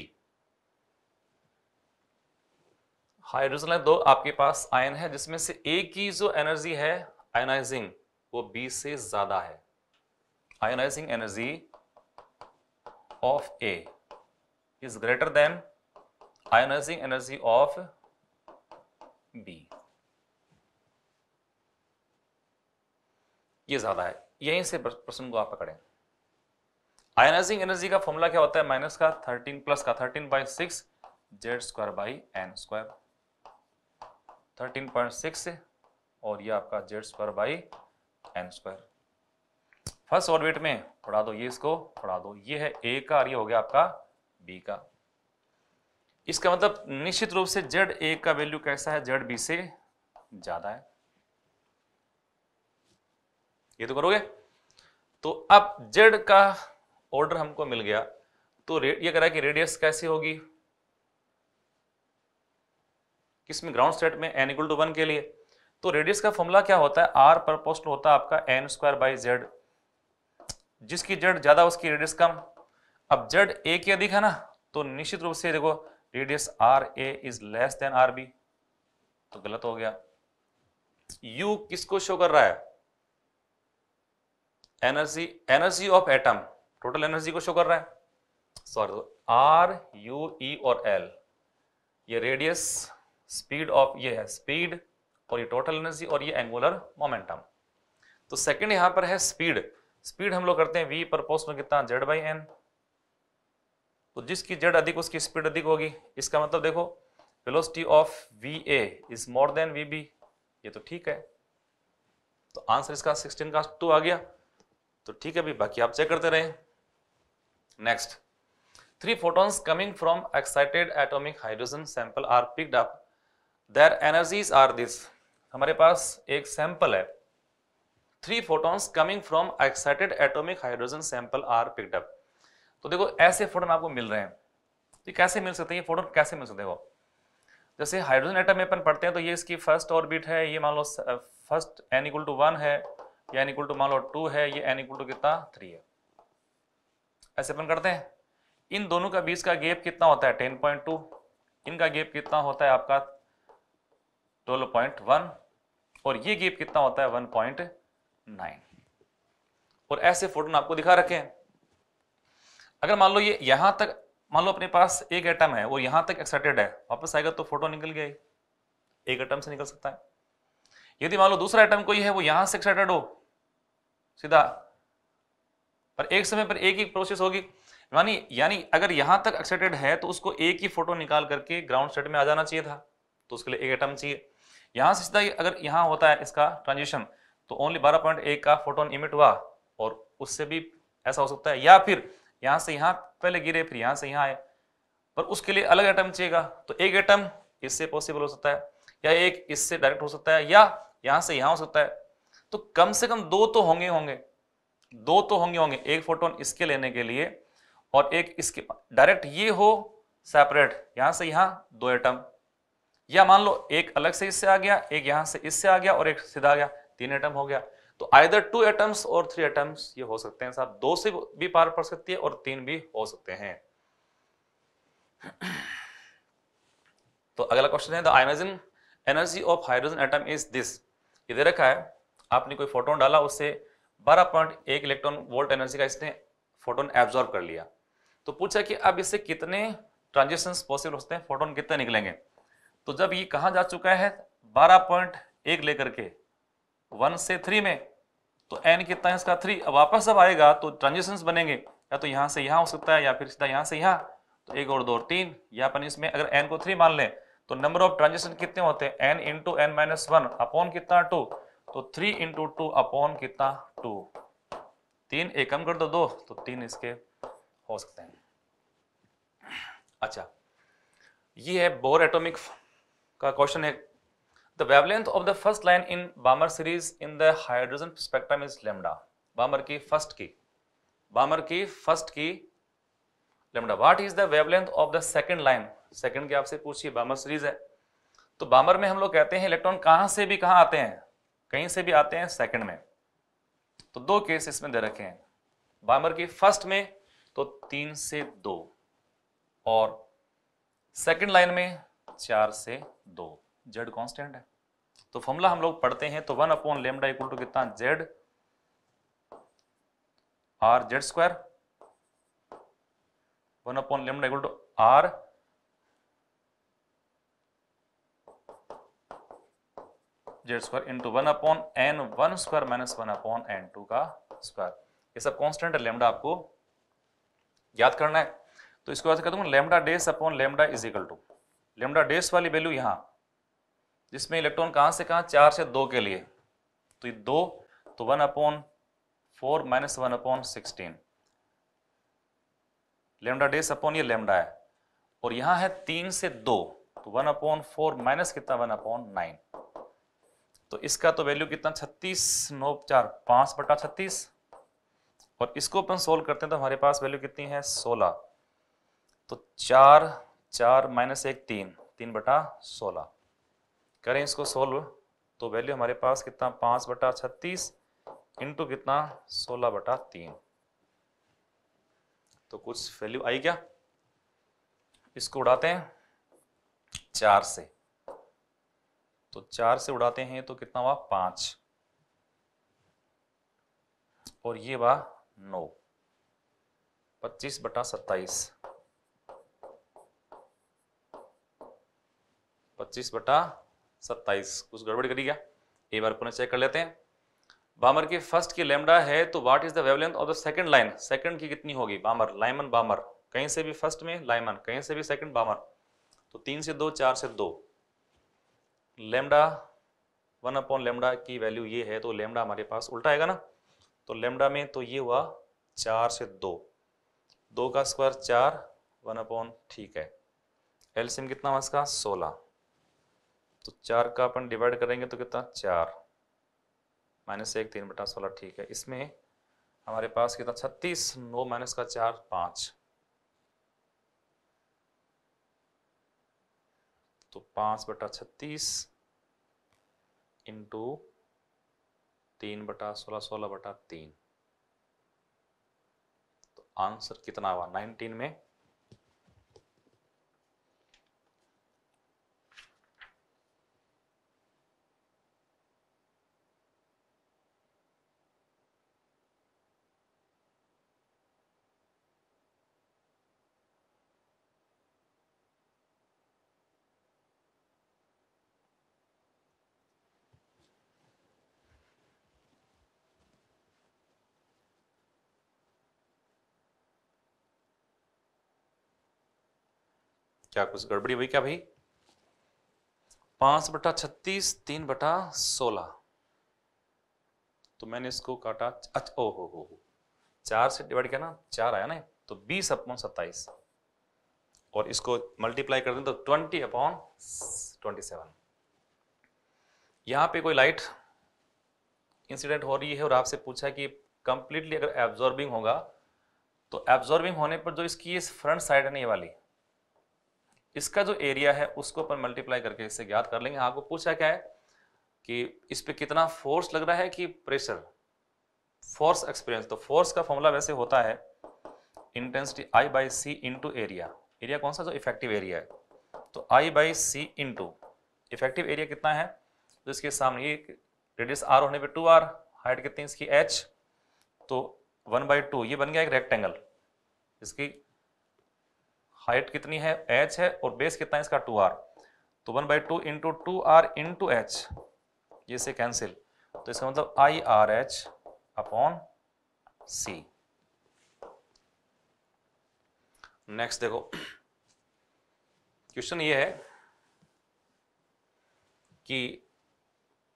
Hydrogen like दो आपके पास ion है, जिसमें से ए की जो एनर्जी है आयनाइजिंग वो बी से ज़्यादा है। Ionising energy of A is greater than ionising energy of B ये ज़्यादा है। यहीं से प्रश्न को आप पकड़ें। आयोनाइजिंग एनर्जी का फॉर्मूला क्या होता है? माइनस का थर्टीन प्लस का thirteen by six Z square by n square thirteen point six और ये आपका Z square by n square. First orbit में पढ़ा दो ये इसको पढ़ा दो ये है ए का और ये हो गया आपका बी का। इसका मतलब निश्चित रूप से जेड ए का वैल्यू कैसा है? जेड बी से ज़्यादा है। ये तो करोगे? तो अब जेड का ऑर्डर हमको मिल गया। तो ये कह रहा है कि रेडियस कैसी होगी? किसमें ग्राउंड स्टेट में एन इक्वल टू वन के लिए। तो रेडियस का फॉर्मूला क्या होता है? आर पर पोस्ट होता है आपका एन स्क्वायर बाई जेड जिसकी जेड ज़्यादा, उसकी रेडियस कम। अब जेड ए की अधिक है ना तो निश्चित रूप से देखो radius R A is less than R B तो गलत हो गया। यू किसको शो कर रहा है? Energy energy of atom total energy को शो कर रहा है। सॉरी आर यू ई और एल ये रेडियस स्पीड ऑफ़ ये है स्पीड और ये टोटल एनर्जी और ये एंगुलर मोमेंटम तो सेकंड यहाँ पर है स्पीड स्पीड हम लोग करते हैं वी पर पोस्ट में कितना? जेड बाई एन तो जिसकी जेड अधिक, उसकी स्पीड अधिक होगी। इसका मतलब देखो velocity of V A is more than V B ये तो ठीक है। तो आंसर इसका 16 का टू आ गया। तो ठीक है भाई बाकी आप चेक करते रहे। Next three photons coming from excited atomic hydrogen sample are picked up their energies are this हमारे पास एक सैंपल है। Three photons coming from excited atomic hydrogen sample are picked up तो देखो, ऐसे फोटोन आपको मिल रहे हैं। तो कैसे मिल सकते हैं? ये फोटोन कैसे मिल सकते हो? जैसे हाइड्रोजन एटम में अपन पढ़ते हैं तो ये इसकी फ़र्स्ट ऑर्बिट है, ये मान लो first n equal to one है, ये एन इक्वल टू मान लो टू है, ये एन इक्वल टू कितना? थ्री है। ऐसे अपन करते हैं। इन दोनों का बीच का गैप कितना होता है? टेन पॉइंट टू इनका गैप कितना होता है आपका? ट्वेल्व पॉइंट वन और ये गैप कितना होता है? वन पॉइंट नाइन और ऐसे फोटोन आपको दिखा रखे हैं। अगर मान लो ये यहाँ तक, मान लो अपने पास एक एटम है, वो यहाँ तक एक्साइटेड है, वापस आएगा तो फ़ोटो निकल गया एक एटम से निकल सकता है। यदि मान लो दूसरा एटम कोई है, वो यहाँ से एक्साइटेड हो, सीधा। पर एक समय पर एक ही प्रोसेस होगी। यानी यानी अगर यहाँ तक एक्साइटेड है तो उसको एक ही फ़ोटो निकाल करके ग्राउंड स्टेट में आ जाना चाहिए था। तो उसके लिए एक एटम चाहिए। यहाँ से सीधा अगर यहाँ होता है इसका ट्रांजिशन तो ओनली बारह पॉइंट एक का फोटोन इमिट हुआ और उससे भी ऐसा हो सकता है, या फिर यहाँ से यहाँ पहले गिरे, फिर यहाँ से यहाँ आए, पर उसके लिए अलग एटम चाहिएगा। तो एक एटम इससे पॉसिबल हो सकता है, या एक इससे डायरेक्ट हो सकता है, या यहाँ से यहाँ हो सकता है। तो कम से कम दो तो होंगे होंगे, दो तो होंगे होंगे, एक फोटोन इसके लेने के लिए और एक इसके डायरेक्ट ये हो सेपरेट यहाँ से यहाँ दो एटम या मान लो एक अलग से इससे आ गया, एक यहाँ से इससे आ गया और एक सीधा आ गया, तीन एटम हो गया। तो आइदर टू एटम्स और थ्री एटम्स ये हो सकते हैं साहब। दो से भी पार पड़ सकती है और तीन भी हो सकते हैं। तो अगला क्वेश्चन है the ionisation energy of hydrogen atom is this ये दे रखा है, आपने कोई फोटोन डाला, उससे 12.1 इलेक्ट्रॉन वोल्ट एनर्जी का इसने फोटोन एब्जॉर्ब कर लिया। तो पूछा कि अब इससे कितने ट्रांजेक्शन पॉसिबल होते हैं? फोटोन कितने निकलेंगे? तो जब ये कहा जा चुका है 12.1 लेकर के, वन से थ्री में तो एन कितना है इसका थ्री अब वापस जब आएगा तो ट्रांजिशन बनेंगे। या तो यहाँ से यहाँ हो सकता है या फिर सीधा यहाँ से यहाँ। तो एक और दो और तीन, या अपन इसमें अगर एन को थ्री मान लें तो नंबर ऑफ़ ट्रांजेक्शन कितने होते हैं? N into n minus one upon कितना टू तो थ्री इंटू टू अपॉन कितना टू तीन एक कम कर दो दो तो तीन इसके हो सकते हैं। अच्छा ये है बोर एटॉमिक का क्वेश्चन है the wavelength of the first line in Balmer series in the hydrogen spectrum is lambda Balmer की फ़र्स्ट की बामर की फ़र्स्ट की lambda what is the wavelength of the second line second की आपसे पूछिए बामर series है। तो बामर में हम लोग कहते हैं इलेक्ट्रॉन कहाँ से भी कहाँ आते हैं? कहीं से भी आते हैं सेकेंड में। तो दो केस इसमें दे रखे हैं। बामर की फ़र्स्ट में तो तीन से दो। और सेकेंड लाइन में चार से दो। जेड कांस्टेंट है। तो फॉर्मूला हम लोग पढ़ते हैं तो one upon lambda equal to कितना? Z R Z square one upon lambda equal to R Z square into one upon n one square minus one upon n two का square ये सब कांस्टेंट है लेमडा आपको याद करना है। तो इसको ऐसे कहता हूँ lambda dash upon lambda is equal to lambda dash वाली वैल्यू यहाँ, जिसमें इलेक्ट्रॉन कहाँ से कहाँ? चार से दो के लिए। तो ये दो तो one upon four minus one upon sixteen lambda dash upon ये लेमडा है। और यहाँ है तीन से दो तो वन अपॉन फोर माइनस कितना? वन अपॉन नाइन तो इसका तो वैल्यू कितना? छत्तीस, नौ, चार, पाँच बटा छत्तीस। और इसको अपन सोल्व करते हैं तो हमारे पास वैल्यू कितनी है? सोलह। तो चार चार माइनस एक तीन तीन बटा सोलह। करें इसको सोल्व तो वैल्यू हमारे पास कितना? पाँच बटा छत्तीस इंटू कितना? सोलह बटा तीन। तो कुछ वैल्यू आई क्या? इसको उड़ाते हैं चार से। तो चार से उड़ाते हैं तो कितना हुआ? पाँच। और ये हुआ नौ। पच्चीस बटा सत्ताईस। पच्चीस बटा सत्ताईस। कुछ गड़बड़ करी क्या? एक बार पुनः चेक कर लेते हैं। बामर की फ़र्स्ट की लेमडा है तो what is the wavelength of the second line second की कितनी होगी? Balmer Lyman Balmer. कहीं से भी फ़र्स्ट में लाइमन कहीं से भी सेकंड बामर। तो तीन से दो, चार से दो। लेमडा वन अपॉन लेमडा की वैल्यू ये है तो लेमडा हमारे पास उल्टा आएगा ना? तो लेमडा में तो ये हुआ चार से दो। दो का स्क्वायर चार वन अपॉन ठीक है। एल्सियम कितना हुआ इसका? सोलह। तो चार का अपन डिवाइड करेंगे तो कितना? चार। माइनस एक, तीन बटा सोलह, ठीक है। इसमें हमारे पास कितना? छत्तीस, नौ माइनस का चार, पाँच। तो पाँच बटा छत्तीस इंटू तीन बटा सोलह सोलह बटा तीन। तो आंसर कितना हुआ? नाइनटीन में क्या कुछ गड़बड़ी हुई क्या भाई? पाँच बटा छत्तीस, तीन बटा सोलह। तो मैंने इसको काटा अच्छा ओ, हो हो चार से डिवाइड किया ना, चार आया ना तो बीस अपॉन सत्ताईस। और इसको मल्टीप्लाई कर दें तो ट्वेंटी अपॉन ट्वेंटी सेवन यहाँ पे कोई लाइट इंसिडेंट हो रही है और आपसे पूछा कि कंप्लीटली अगर एब्जॉर्बिंग होगा तो एब्जॉर्बिंग होने पर जो इसकी इस फ्रंट साइड है ना, ये वाली इसका जो एरिया है, उसको अपन मल्टीप्लाई करके इससे ज्ञात कर लेंगे। आपको पूछा क्या है कि इस पर कितना फोर्स लग रहा है कि प्रेशर फोर्स एक्सपीरियंस तो फोर्स का फॉर्मूला वैसे होता है intensity I by C into area area कौन सा? जो इफ़ेक्टिव एरिया है। तो I by C into effective area कितना है? तो इसके सामने ये रेडियस आर होने पे टू आर हाइट कितनी इसकी? एच तो वन बाई टू ये बन गया एक रेक्टेंगल इसकी हाइट कितनी है एच है और बेस कितना है इसका टू आर तो one by two into two R into H ये से कैंसिल तो इसका मतलब I R H upon C next देखो क्वेश्चन ये है कि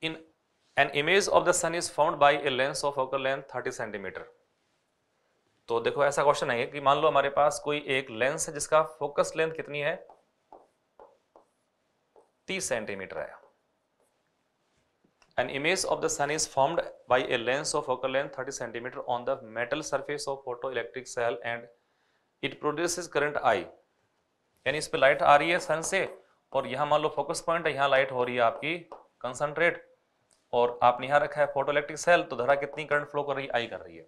in an image of the sun is found by a lens of focal length 30 centimetre तो देखो, ऐसा क्वेश्चन है कि मान लो हमारे पास कोई एक लेंस है जिसका फोकस लेंथ कितनी है? 30 सेंटीमीटर है। An image of the sun is formed by a lens of focal length 30 cm on the metal surface of photoelectric cell and it produces current I. यानी इस पर लाइट आ रही है सन से और यहाँ मान लो फोकस पॉइंट यहाँ लाइट हो रही है आपकी कंसंट्रेट और आपने यहाँ रखा है फ़ोटो इलेक्ट्रिक सेल तो धरा कितनी करंट फ्लो कर रही है? आई कर रही है।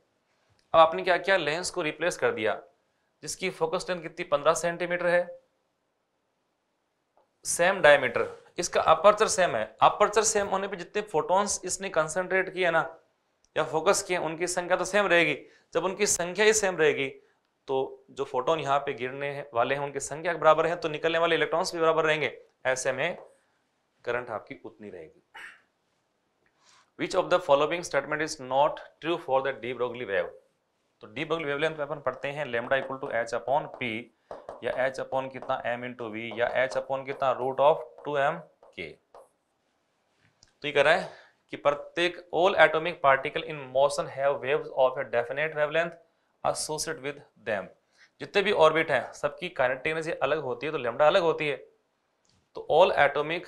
अब आपने क्या किया लेंस को रिप्लेस कर दिया? जिसकी फोकस लेंथ कितनी? पंद्रह सेंटीमीटर है। सेम डायमीटर इसका अपर्चर सेम है। अपर्चर सेम होने पे जितने फोटोन्स इसने कंसंट्रेट किए ना, या फोकस किए उनकी संख्या तो सेम रहेगी। जब उनकी संख्या ही सेम रहेगी तो जो फोटोन यहाँ पे गिरने वाले हैं, उनकी संख्या बराबर है तो निकलने वाले इलेक्ट्रॉन्स भी बराबर रहेंगे। ऐसे में करंट आपकी उतनी रहेगी। Which of the following statement is not true for the de Broglie wave तो डी बगल वेवलेंथ में अपन पढ़ते हैं lambda equal to H upon P या एच अपॉन कितना एम इंटू वी या एच अपॉन कितना रूट ऑफ़ टू एम के तो ये कह रहा है कि प्रत्येक all atomic particle in motion have waves of a definite wavelength associate with them जितने भी ऑर्बिट हैं, सबकी काइनेटिक एनर्जी अलग होती है तो लेमडा अलग होती है। तो all atomic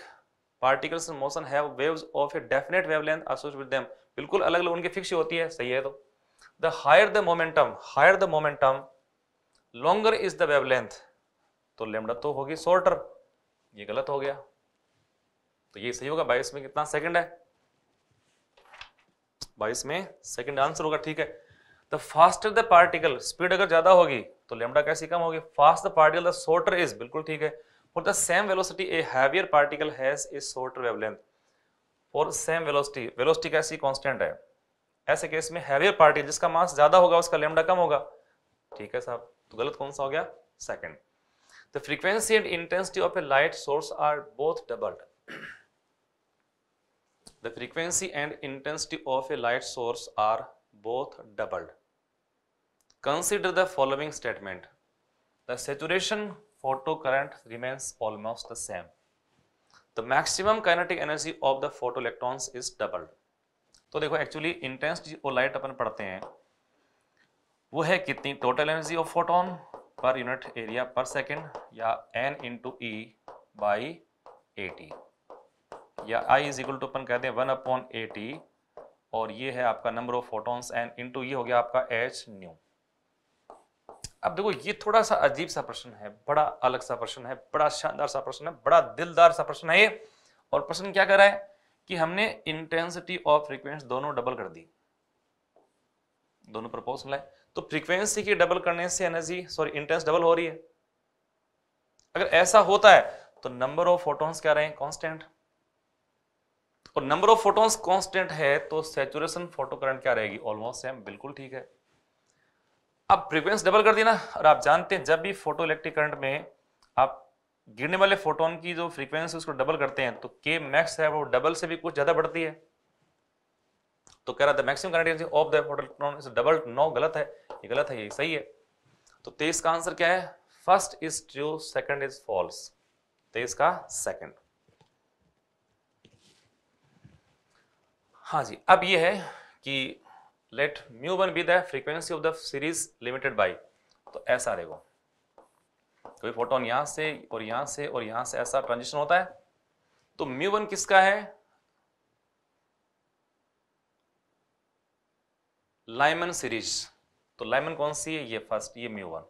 particles in motion have waves of a definite wavelength associated with them बिल्कुल अलग अलग उनकी फिक्स होती है, सही है तो। The higher the momentum higher the momentum longer is the wavelength तो लेमडा तो होगी शॉर्टर ये गलत हो गया। तो ये सही होगा, बाईस में कितना सेकंड है? बाईस में सेकंड आंसर होगा, ठीक है। The faster the particle speed अगर ज़्यादा होगी तो लेमडा कैसी कम होगी? Fast the particle the shorter is बिल्कुल ठीक है। For the same velocity a heavier particle has a shorter wavelength for same velocity velocity कैसी कांस्टेंट है? ऐसे केस में हैवियर पार्टिकल जिसका मास ज़्यादा होगा, उसका लेमडा कम होगा। ठीक है साहब तो गलत कौन सा हो गया? Second the frequency and intensity of a light source are both doubled the frequency and intensity of a light source are both doubled consider the following statement the saturation photo current remains almost the same the maximum kinetic energy of the photo electron is doubled तो देखो actually intensity और light अपन पढ़ते हैं। वो है कितनी? Total energy of photon per unit area per second या N into E by A T या आई इज़ इक्वल टू अपन कहते हैं वन अपॉन ए टी और ये है आपका number of photons and into ये हो गया आपका एच न्यू अब देखो, ये थोड़ा सा अजीब सा प्रश्न है, बड़ा अलग सा प्रश्न है, बड़ा शानदार सा प्रश्न है, बड़ा दिलदार सा प्रश्न है ये। और प्रश्न क्या कर रहा है? कि हमने इंटेंसिटी और फ्रीक्वेंसी दोनों डबल कर दी। दोनों प्रपोजल है। तो फ्रीक्वेंसी की डबल करने से एनर्जी सॉरी इंटेंस डबल हो रही है। अगर ऐसा होता है तो नंबर ऑफ़ फोटोन्स क्या रहे कांस्टेंट और नंबर ऑफ़ फोटोन्स कांस्टेंट है तो सैचुरेशन फ़ोटो करंट क्या रहेगी? ऑलमोस्ट सेम बिल्कुल ठीक है। अब फ्रीक्वेंसी डबल कर दी ना, और आप जानते हैं, जब भी फ़ोटो इलेक्ट्रिक करंट में आप गिरने वाले फोटोन की जो फ्रीक्वेंसी उसको डबल करते हैं तो के मैक्स है, वो डबल से भी कुछ ज़्यादा बढ़ती है। तो कह रहा था maximum current of the photon is double no गलत है, ये गलत है, ये सही है। तो तेईस का आंसर क्या है? First is true second is false तेईस का सेकंड हाँ जी, अब ये है कि let mu one be the frequency of the series limited by तो ऐसा देखो। कोई फोटोन यहाँ से और यहाँ से और यहाँ से ऐसा ट्रांजिशन होता है। तो म्यू वन किसका है? लाइमन सीरीज़ तो लाइमन कौन सी है? ये फ़र्स्ट ये mu one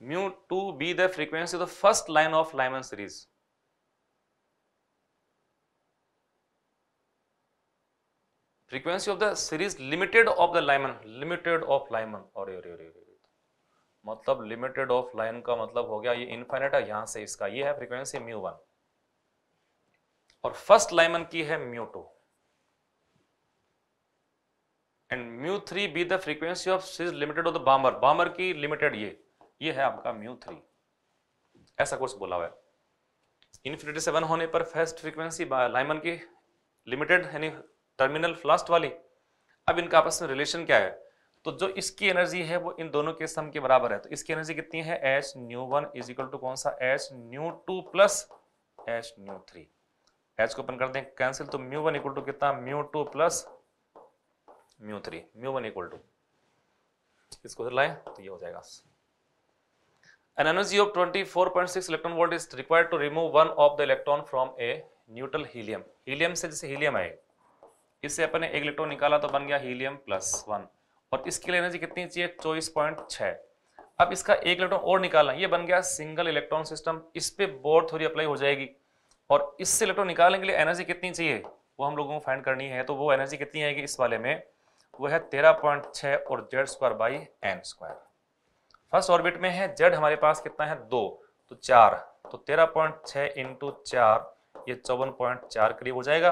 mu two be the frequency of the first line of Lyman series frequency of the series limited of the Lyman limited of Lyman और मतलब limited of line का मतलब हो गया ये इनफाइनेट है, यहाँ से इसका, ये है फ्रीक्वेंसी म्यू वन और फ़र्स्ट लाइमन की है mu two and mu three be the frequency of series limited of the Balmer Balmer की लिमिटेड ये ये है आपका म्यू थ्री ऐसा कुछ बोला हुआ है। इन्फिनिटी से वन होने पर फ़र्स्ट फ्रीक्वेंसी लाइमन की लिमिटेड यानी टर्मिनल फ्लास्ट वाली। अब इनका आपस में रिलेशन क्या है? तो जो इसकी एनर्जी है वो इन दोनों के सम के बराबर है। तो इसकी एनर्जी कितनी है? H nu one is equal to कौन सा? H nu two plus H nu three H को अपन करते हैं कैंसिल तो म्यू वन इक्वल टू कितना? Mu two plus mu three mu one equal to इसको लाए तो ये हो जाएगा। An energy of 24.6 electron volt is required to remove one of the electron from a neutral helium. Helium से जैसे helium है इससे अपने एक इलेक्ट्रॉन निकाला तो बन गया हीलियम प्लस वन और इसकी एनर्जी कितनी चाहिए? चौबीस पॉइंट छः अब इसका एक इलेक्ट्रॉन और निकालना ये बन गया सिंगल इलेक्ट्रॉन सिस्टम। इस पर बोर थोड़ी अप्लाई हो जाएगी। और इससे इलेक्ट्रॉन निकालने के लिए एनर्जी कितनी चाहिए? वो हम लोगों को फाइंड करनी है। तो वो एनर्जी कितनी आएगी इस वाले में? वो है तेरह पॉइंट छः और Z square by N square. First orbit में है। जेड हमारे पास कितना है? दो। तो चार। तो तेरह पॉइंट छः इंटू चार। ये चौवन पॉइंट चार करीब हो जाएगा।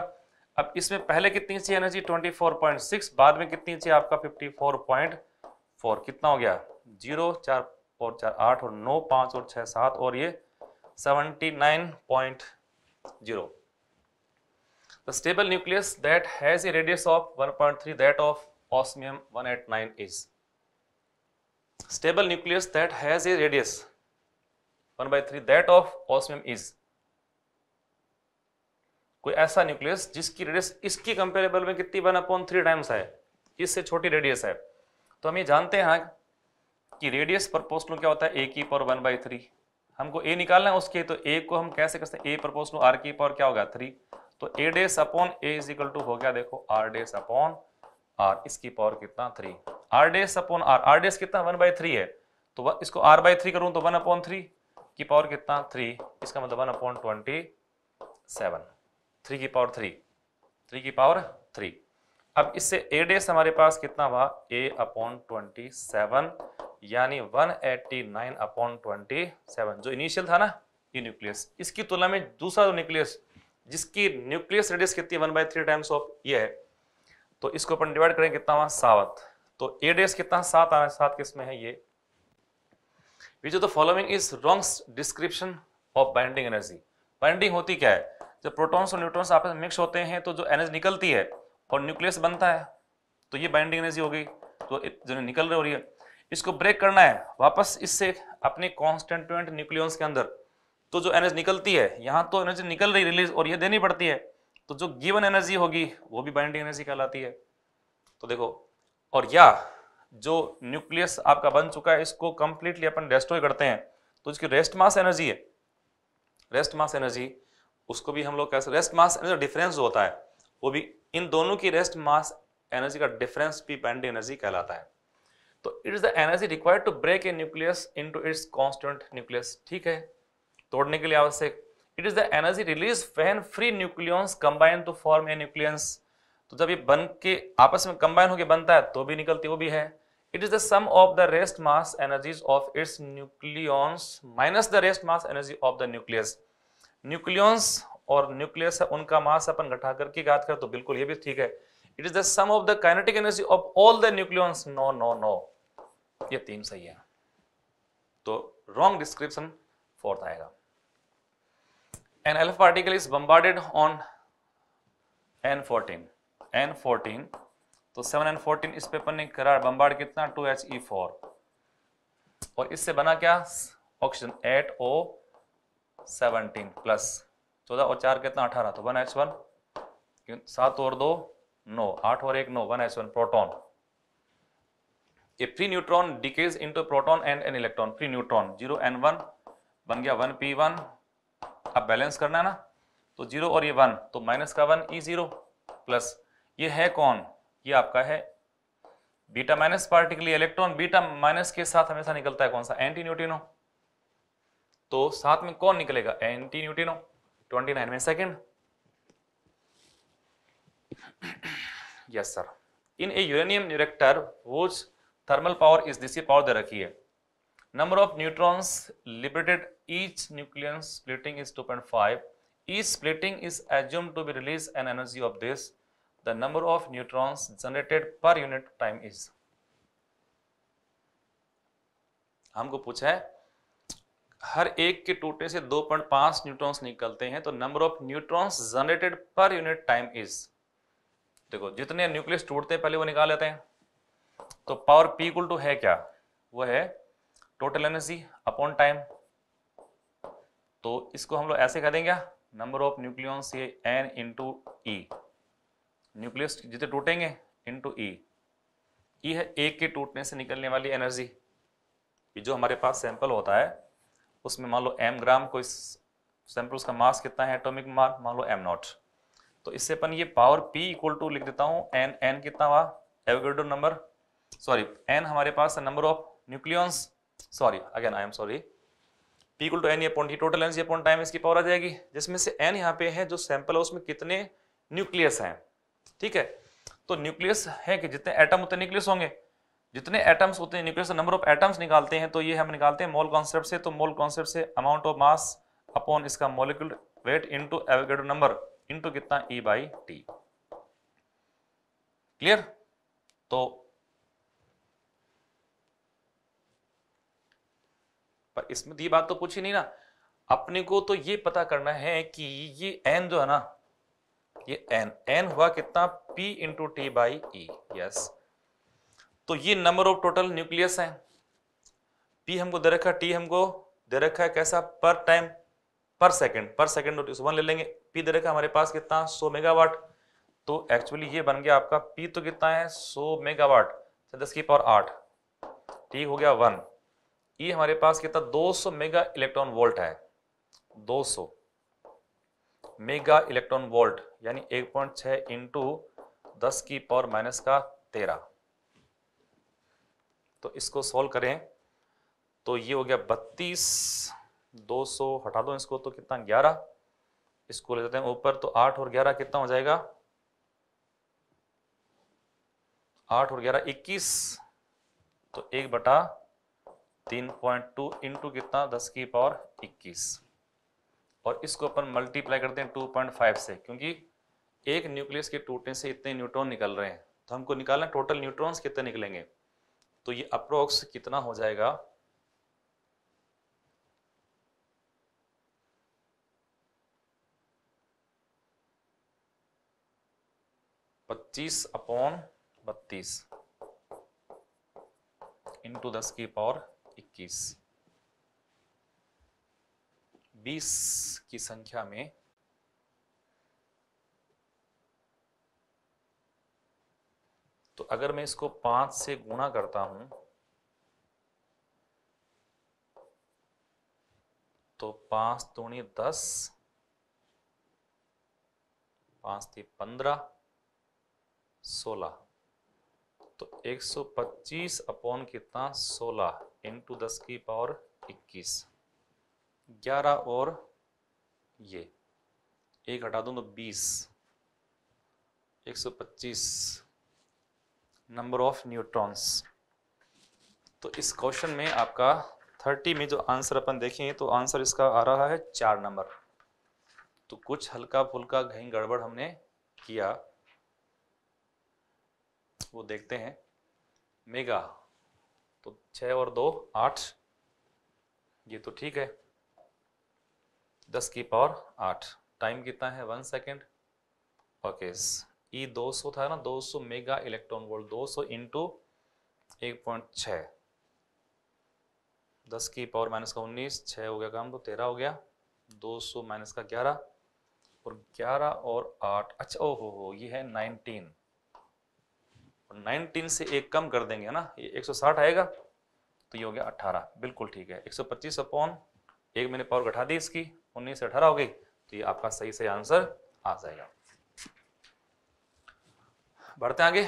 अब इसमें पहले कितनी सी एनर्जी? 24.6 बाद में कितनी सी आपका 54.4 कितना हो गया? 0 4 और 4 8 और 9 5 और 6 7 और ये 79.0 the stable nucleus that has a radius of 1.3 that of osmium 189 is. Stable nucleus that has a radius 1/3 that of osmium is. कोई ऐसा न्यूक्लियस जिसकी रेडियस इसकी कंपेरेबल में कितनी वन अपॉन थ्री टाइम्स है? इससे छोटी रेडियस है। तो हम ये जानते हैं कि रेडियस प्रपोर्शनल क्या होता है? ए की पावर वन बाई थ्री हमको ए निकालना है, उसके तो ए को हम कैसे कर सकते हैं? ए पर प्रपोर्शनल आर की पावर क्या होगा? थ्री तो A dash upon A is equal to हो गया, देखो आर डेस अपॉन आर इसकी पावर कितना? Three R dash upon R R dash कितना? वन बाई थ्री है। तो इसको आर बाई थ्री करूँ तो वन अपॉन थ्री की पावर कितना? थ्री इसका मतलब one upon twenty seven three की पावर थ्री। थ्री की पावर थ्री। अब इससे ए डेस हमारे पास कितना हुआ? ए अपॉन ट्वेंटी सेवन यानी one eighty nine upon twenty seven जो इनिशियल था ना, ये न्यूक्लियस इसकी तुलना में दूसरा जो न्यूक्लियस जिसकी न्यूक्लियस रेडियस कितनी one by three times of ये है। तो इसको अपन डिवाइड करें कितना हुआ? सात। तो ए डेस कितना? सात आ सात किसमें है? ये। Which the following is wrong description of binding energy binding होती क्या है? जब प्रोटॉन्स और न्यूट्रॉन्स आपस में मिक्स होते हैं तो जो एनर्जी निकलती है और न्यूक्लियस बनता है तो ये बाइंडिंग एनर्जी हो गई तो जो निकल रही हो रही है, इसको ब्रेक करना है, वापस इससे अपने कॉन्स्टेंट न्यूक्लियंस के अंदर तो जो एनर्जी निकलती है, यहाँ तो एनर्जी निकल रही रिलीज़ और ये देनी पड़ती है तो जो गिवन एनर्जी होगी, वो भी बाइंडिंग एनर्जी कहलाती है। तो देखो, और या जो न्यूक्लियस आपका बन चुका है, इसको कंप्लीटली अपन डिस्ट्रॉय करते हैं तो इसकी रेस्ट मास एनर्जी है। रेस्ट मास एनर्जी उसको भी हम लोग कैसे रेस्ट मास एनर्जी डिफरेंस होता है। वो भी, इन दोनों की रेस्ट मास एनर्जी का डिफरेंस भी बाइंडिंग एनर्जी कहलाता है। तो it is the energy required to break a nucleus into its constant nucleus ठीक है? तोड़ने के लिए आवश्यक। It is the energy release when free nucleons combine to form a nucleons तो जब ये बन के आपस में कंबाइन होकर बनता है तो भी निकलती, वो भी है। It is the sum of the rest mass energies of its nucleons minus the rest mass energy of the nucleus nucleons और न्यूक्लियस है, उनका मास अपन घटा करके याद कर तो बिल्कुल ये भी ठीक है। It is the sum of the kinetic energy of all the nucleons no no no ये तीन सही है। तो रॉन्ग डिस्क्रिप्शन फोर्थ आएगा। An alpha particle is bombarded on n14 n14 तो 7 एन 14 इस पेपर ने करा बम्बार्ड कितना? 2He4 और इससे बना क्या? ऑक्सीजन 8O17 प्लस 14 और 4 कितना? 18 तो 1H1 सात और दो, नौ। आठ और एक, नौ। 1H1 proton a free neutron decays into proton and an electron free neutron zero N one बन गया वन पी वन अब बैलेंस करना है ना? तो ज़ीरो और ये वन तो माइनस का वन ई ज़ीरो प्लस ये है कौन? ये आपका है beta minus particle electron beta minus के साथ हमेशा निकलता है कौन सा? एंटी न्यूटिनो तो साथ में कौन निकलेगा? एंटी न्यूटिनो 29 में second. Yes sir in a uranium reactor whose thermal power is this power दे रखी है। Number of neutrons limited each nucleon splitting is 2.5 each splitting is assume to be release an energy of this the number of neutrons generated per unit time is हमको पूछा है हर एक के टूटने से 2.5 neutrons निकलते हैं तो number of neutrons generated per unit time is देखो, जितने न्यूक्लियस टूटते हैं, पहले वो निकाल लेते हैं। तो पावर पी इक्वल टू है क्या? वो है टोटल एनर्जी अपॉन टाइम तो इसको हम लोग ऐसे कह देंगे नंबर ऑफ़ न्यूक्लियस ये एन इंटू ई न्यूक्लियस जितने टूटेंगे इंटू ई ई है एक के टूटने से निकलने वाली एनर्जी जो हमारे पास सैंपल होता है उसमें मान लो एम ग्राम कोई सैंपल उसका मास कितना है एटॉमिक मास, मान लो एम नॉट तो इससे अपन ये पावर पी इक्वल टू लिख देता हूँ एन एन कितना हुआ? एवोगेड्रो नंबर सॉरी एन हमारे पास है number of nucleons sorry again I am sorry P equal to N upon T total energy upon time इसकी पावर आ जाएगी। जिसमें से एन यहाँ पे है, जो सैंपल है, उसमें कितने न्यूक्लियस हैं। ठीक है? तो न्यूक्लियस है कि जितने एटम उतने न्यूक्लियस होंगे। जितने एटम्स उतने न्यूक्लियस नंबर ऑफ़ एटम्स निकालते हैं तो ये हम निकालते हैं मोल कॉन्सेप्ट से तो मोल कॉन्सेप्ट से अमाउंट ऑफ़ मास अपॉन इसका molecular weight into Avogadro number into कितना? ई बाई टी क्लियर तो पर इसमें ये बात तो पूछी नहीं ना। अपने को तो ये पता करना है कि ये एन जो है ना, ये एन एन हुआ कितना? P into T by E yes तो ये नंबर ऑफ़ टोटल न्यूक्लियस है। पी हमको दे रखा टी हमको दे रखा है कैसा? पर टाइम पर सेकंड पर सेकंड वन ले लेंगे। पी दे रखा हमारे पास कितना? 100 मेगावाट तो एक्चुअली ये बन गया आपका पी तो कितना है? 100 मेगावाट दस की पावर आठ। टी हो गया वन ई हमारे पास कितना? 200 मेगा इलेक्ट्रॉन वोल्ट है। 200 मेगा इलेक्ट्रॉन वोल्ट यानी 1.6 पॉइंट छह इंटू दस की पावर माइनस का तेरह। तो इसको सॉल्व करें। तो ये हो गया बत्तीस, दो सौ, हटा दो इसको तो कितना? ग्यारह। इसको ले जाते हैं ऊपर तो आठ और ग्यारह कितना हो जाएगा? आठ और ग्यारह, इक्कीस। तो एक बटा तीन पॉइंट टू इंटू कितना? दस की पावर इक्कीस। और इसको अपन मल्टीप्लाई करते हैं टू पॉइंट फाइव से, क्योंकि एक न्यूक्लियस के टूटने से इतने न्यूट्रॉन निकल रहे हैं। तो हमको निकालना टोटल न्यूट्रॉन्स कितने निकलेंगे? तो ये अप्रोक्स कितना हो जाएगा? पच्चीस अपॉन बत्तीस इंटू दस की पावर इक्कीस। बीस की संख्या में तो अगर मैं इसको पाँच से गुणा करता हूँ तो पाँच दूनी दस, पाँच थी पंद्रह, सोलह। तो 125 अपॉन कितना? 16 इंटू दस की पावर 21 11 और ये, एक हटा दूँ तो 20 125 नंबर ऑफ़ न्यूट्रॉन्स। तो इस क्वेश्चन में आपका 30 में जो आंसर अपन देखें तो आंसर इसका आ रहा है चार नंबर। तो कुछ हल्का फुल्का कहीं गड़बड़ हमने किया। वो देखते हैं। मेगा। तो छ और दो, आठ। ये तो ठीक है। दस की पावर आठ। टाइम कितना है? One second. ओके ई दो सौ था ना, दो सौ मेगा इलेक्ट्रॉन वोल्ट, दो सौ इंटू एक पॉइंट छ दस की पावर माइनस का उन्नीस छः हो गया काम तो तेरह हो गया, दो सौ माइनस का ग्यारह, और ग्यारह और आठ अच्छा ओ हो हो ये है नाइनटीन। 19 से एक कम कर देंगे ना, ये 160 आएगा तो ये हो गया 18 बिल्कुल ठीक है 125 अपॉन एक मैंने पावर घटा दी इसकी 19 से 18 हो गई तो ये आपका सही सही आंसर आ जाएगा। बढ़ते आगे।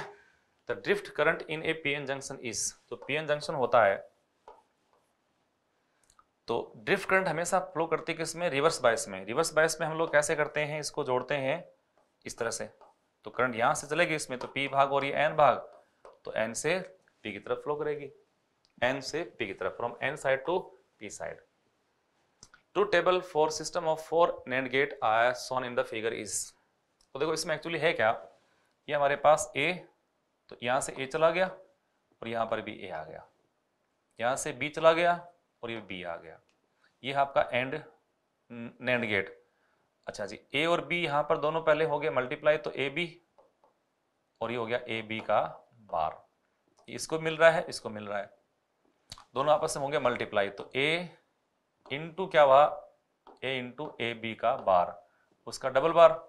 The drift current in a PN junction is तो पीएन जंक्शन होता है तो ड्रिफ्ट करंट हमेशा फ्लो करती है किसमें? रिवर्स बायस में। रिवर्स बायस में हम लोग कैसे करते हैं? इसको जोड़ते हैं इस तरह से। तो करंट यहाँ से चलेगी इसमें तो पी भाग और ये एन भाग तो एन से पी की तरफ़ फ्लो करेगी। एन से पी की तरफ़ from N side to P side to table for system of four net gate आया shown in the figure is तो देखो, इसमें एक्चुअली है क्या? ये हमारे पास ए तो यहाँ से ए चला गया और यहाँ पर भी ए आ गया। यहाँ से बी चला गया और ये बी आ गया। ये आपका एंड नैंड गेट। अच्छा जी ए और बी यहाँ पर दोनों पहले हो गए मल्टीप्लाई तो ए बी और ये हो गया ए बी का बार। इसको मिल रहा है, इसको मिल रहा है। दोनों आपस में होंगे मल्टीप्लाई तो ए इंटू क्या हुआ? ए इंटू ए बी का बार। उसका डबल बार।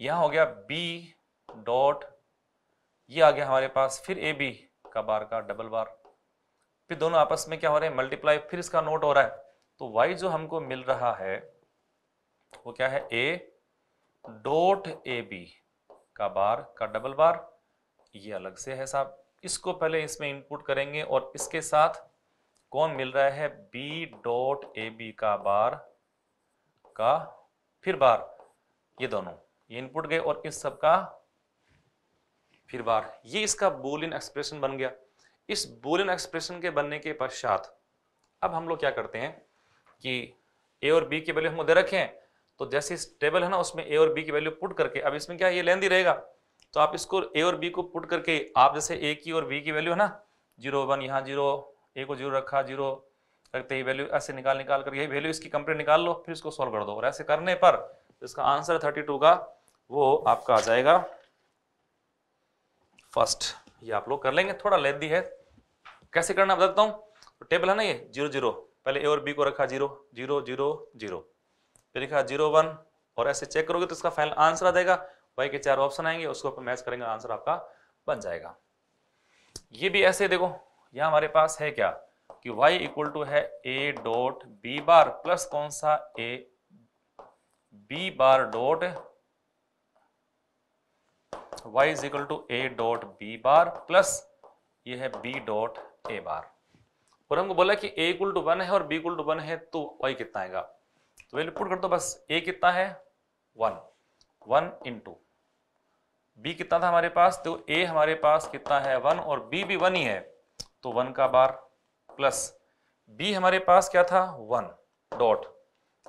यहाँ हो गया बी डॉट ये आ गया हमारे पास, फिर ए बी का बार का डबल बार। फिर दोनों आपस में क्या हो रहे हैं? मल्टीप्लाई फिर इसका नोट हो रहा है। तो वाई जो हमको मिल रहा है, वो क्या है? ए डॉट ए बी का बार का डबल बार। ये अलग से है साहब। इसको पहले इसमें इनपुट करेंगे और इसके साथ कौन मिल रहा है? बी डॉट ए बी का बार का फिर बार। ये दोनों, ये इनपुट गए और इस सब का फिर बार, ये इसका बोलिन एक्सप्रेशन बन गया। इस बोलिन एक्सप्रेशन के बनने के पश्चात, अब हम लोग क्या करते हैं कि ए और बी की वैल्यू हमको दे रखे हैं तो जैसे इस टेबल है ना, उसमें ए और बी की वैल्यू पुट करके, अब इसमें क्या ये लेंदी रहेगा? तो आप इसको ए और बी को पुट करके, आप जैसे ए की और बी की वैल्यू है ना ज़ीरो वन यहाँ ज़ीरो ए को ज़ीरो रखा ज़ीरो रखते ही वैल्यू ऐसे निकाल निकाल कर यही वैल्यू इसकी कंप्लीट निकाल लो, फिर इसको सॉल्व कर दो। और ऐसे करने पर, इसका आंसर थर्टी टू का, वो आपका आ जाएगा। फ़र्स्ट ये आप लोग कर लेंगे, थोड़ा लेंदी है। कैसे करना बताता हूँ। तो टेबल है ना ये, ज़ीरो ज़ीरो। पहले ए और बी को रखा, ज़ीरो ज़ीरो ज़ीरो ज़ीरो। फिर लिखा, ज़ीरो, वन। और ऐसे चेक करोगे तो इसका फाइनल आंसर आ जाएगा। वाई के चार ऑप्शन आएँगे, उसको अपन मैच करेंगे आंसर आपका बन जाएगा। ये भी ऐसे देखो, यहाँ हमारे पास है क्या? कि y इक्वल टू है a dot B bar plus कौन सा a? B bar dot y is equal to A dot B bar plus ये है b डॉट a बार और हमको बोला कि a इक्वल टू वन है और b इक्वल टू वन है तो y कितना आएगा? तो वैल्यू पुट कर दो बस a कितना है? वन वन इंटू बी कितना था हमारे पास? तो ए हमारे पास कितना है? वन और बी भी वन ही है। तो वन का बार प्लस बी हमारे पास क्या था? वन डॉट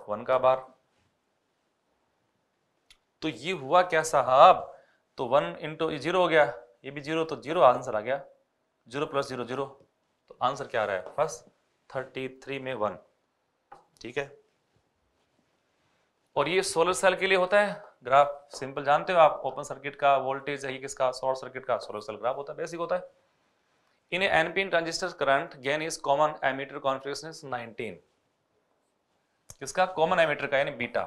वन का बार तो ये हुआ क्या साहब? तो वन इंटू ज़ीरो हो गया, ये भी ज़ीरो तो ज़ीरो आंसर आ गया। ज़ीरो प्लस ज़ीरो ज़ीरो तो आंसर क्या आ रहा है? फ़र्स्ट थर्टी थ्री में वन ठीक है? और ये सोलर सेल के लिए होता है। ग्राफ सिंपल जानते हो आप? ओपन सर्किट का वोल्टेज है किसका? शॉर्ट सर्किट का सोलर सेल ग्राफ होता है बेसिक होता है। In NPN transistor current gain is common emitter configuration is 19 किसका? कॉमन एमीटर का, यानी बीटा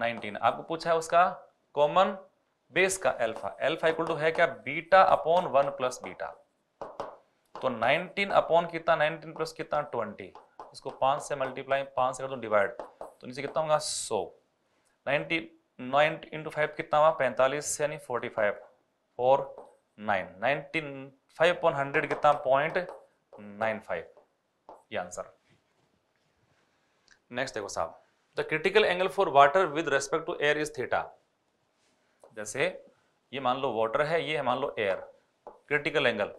19 आपको पूछा है उसका? कॉमन बेस का अल्फ़ा अल्फ़ा इक्वल टू है क्या? बीटा अपॉन 1 प्लस बीटा तो 19 अपॉन कितना? 19 प्लस कितना? 20 इसको 5 से मल्टीप्लाई 5 से कर दो डिवाइड तो नीचे कितना होगा? 100 90 नाइन इंटू फाइव कितना हुआ? पैंतालीस यानी forty five four nine nineteen five point hundred कितना? पॉइंट नाइन फाइव ये आंसर नेक्स्ट देखो साहब। The critical angle for water with respect to air is theta जैसे ये मान लो वाटर है, ये है मान लो एयर क्रिटिकल एंगल